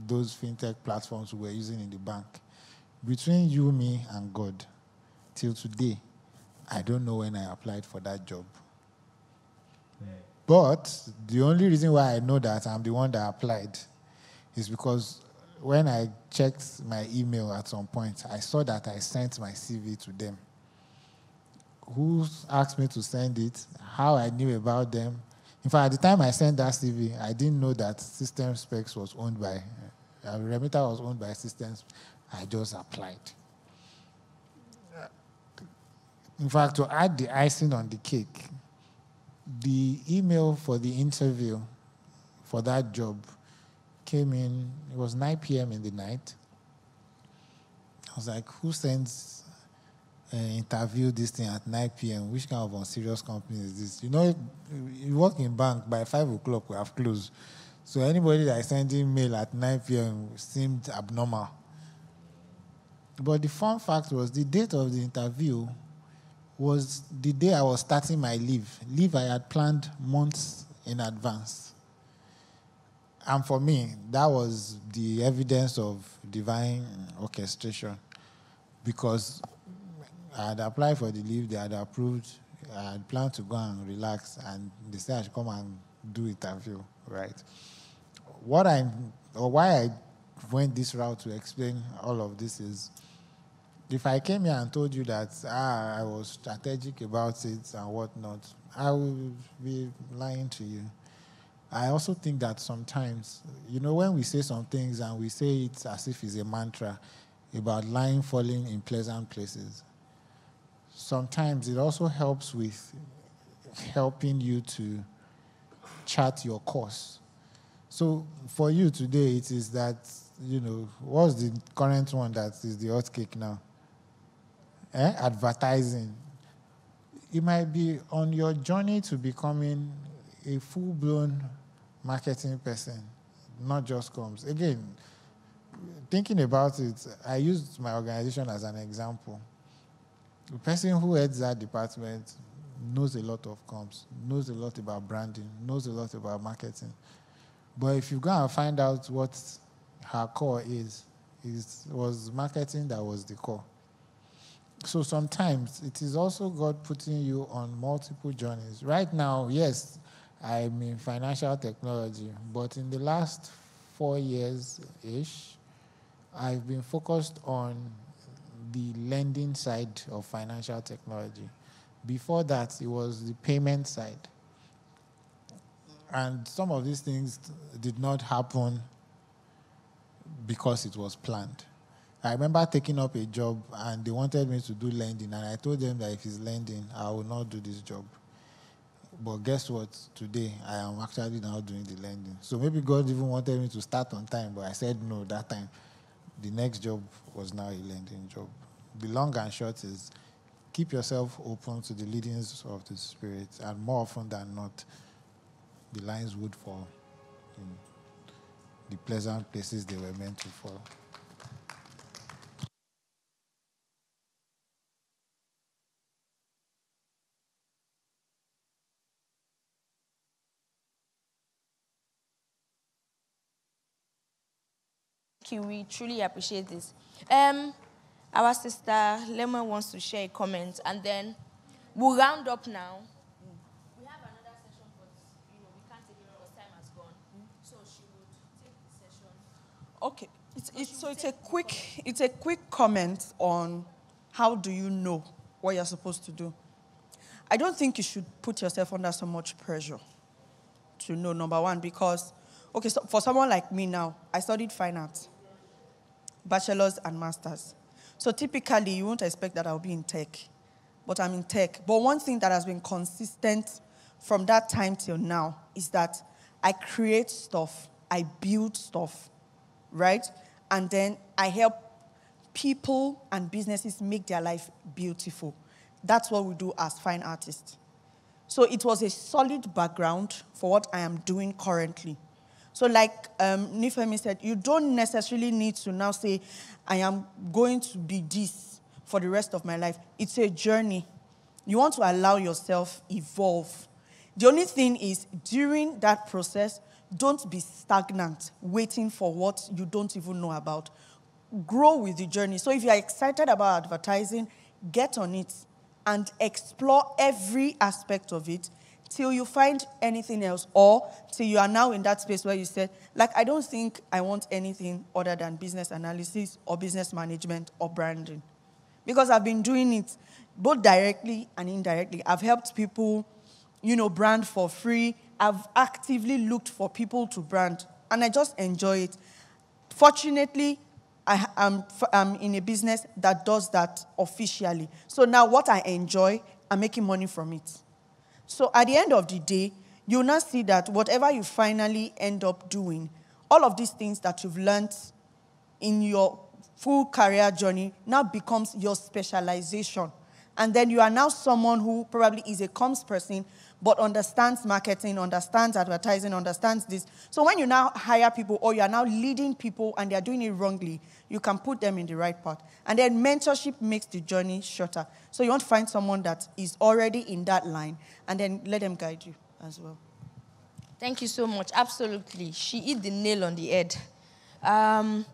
those fintech platforms we were using in the bank. Between you, me, and God, till today, I don't know when I applied for that job. But the only reason why I know that I'm the one that applied is because when I checked my email at some point, I saw that I sent my CV to them. Who asked me to send it? How I knew about them? In fact, at the time I sent that CV, I didn't know that System Specs was owned by, uh, Remita was owned by Systems. I just applied. In fact, to add the icing on the cake, the email for the interview for that job came in, it was 9 p.m. in the night. I was like, who sends an interview this thing at 9 p.m.? Which kind of unserious company is this? You know, you work in bank, by 5 o'clock we have closed. So anybody that is sending mail at 9 p.m. seemed abnormal. But the fun fact was the date of the interview was the day I was starting my leave. Leave I had planned months in advance. And for me, that was the evidence of divine orchestration because I had applied for the leave, they had approved, I had planned to go and relax, and they said I should come and do interview, right? What I'm, or why I went this route to explain all of this is if I came here and told you that ah, I was strategic about it and whatnot, I would be lying to you. I also think that sometimes, you know, when we say some things and we say it as if it's a mantra about lying falling in pleasant places, sometimes it also helps with helping you to chart your course. So for you today, it is that, you know, what's the current one that is the hot cake now? Eh, advertising, you might be on your journey to becoming a full blown marketing person, not just comms. Again, thinking about it, I used my organization as an example. The person who heads that department knows a lot of comms, knows a lot about branding, knows a lot about marketing. But if you go and find out what her core is, it was marketing that was the core. So sometimes it is also God putting you on multiple journeys. Right now, yes, I'm in financial technology, but in the last four years ish, I've been focused on the lending side of financial technology. Before that, it was the payment side. And some of these things did not happen because it was planned. I remember taking up a job and they wanted me to do lending, and I told them that if it's lending, I will not do this job. But guess what? Today, I am actually now doing the lending. So maybe God even wanted me to start on time, but I said no that time. The next job was now a lending job. The long and short is keep yourself open to the leadings of the Spirit, and more often than not, the lines would fall in the pleasant places they were meant to fall. You. We truly appreciate this. Um, our sister Lemon wants to share a comment, and then we'll round up now. We have another session, but you know we can't take it because time has gone. So she would take the session. Okay, it's, it's, so it's a quick it's a quick comment on how do you know what you're supposed to do. I don't think you should put yourself under so much pressure to know number one because okay so for someone like me now i studied finance bachelor's and master's. So typically, you won't expect that I'll be in tech, but I'm in tech. But one thing that has been consistent from that time till now is that I create stuff, I build stuff, right? And then I help people and businesses make their life beautiful. That's what we do as fine artists. So it was a solid background for what I am doing currently. So, like um, Nifemi said, you don't necessarily need to now say, I am going to be this for the rest of my life. It's a journey. You want to allow yourself evolve. The only thing is, during that process, don't be stagnant, waiting for what you don't even know about. Grow with the journey. So, if you are excited about advertising, get on it and explore every aspect of it till you find anything else or till you are now in that space where you said like i don't think i want anything other than business analysis or business management or branding because i've been doing it both directly and indirectly i've helped people you know brand for free i've actively looked for people to brand and i just enjoy it fortunately I am I'm in a business that does that officially. So now what I enjoy, I'm making money from it. So at the end of the day, you'll now see that whatever you finally end up doing, all of these things that you've learned in your full career journey now becomes your specialization. And then you are now someone who probably is a comms person but understands marketing, understands advertising, understands this. So when you now hire people or you are now leading people and they are doing it wrongly, you can put them in the right path. And then mentorship makes the journey shorter. So you want to find someone that is already in that line and then let them guide you as well. Thank you so much. Absolutely. She hit the nail on the head. Um,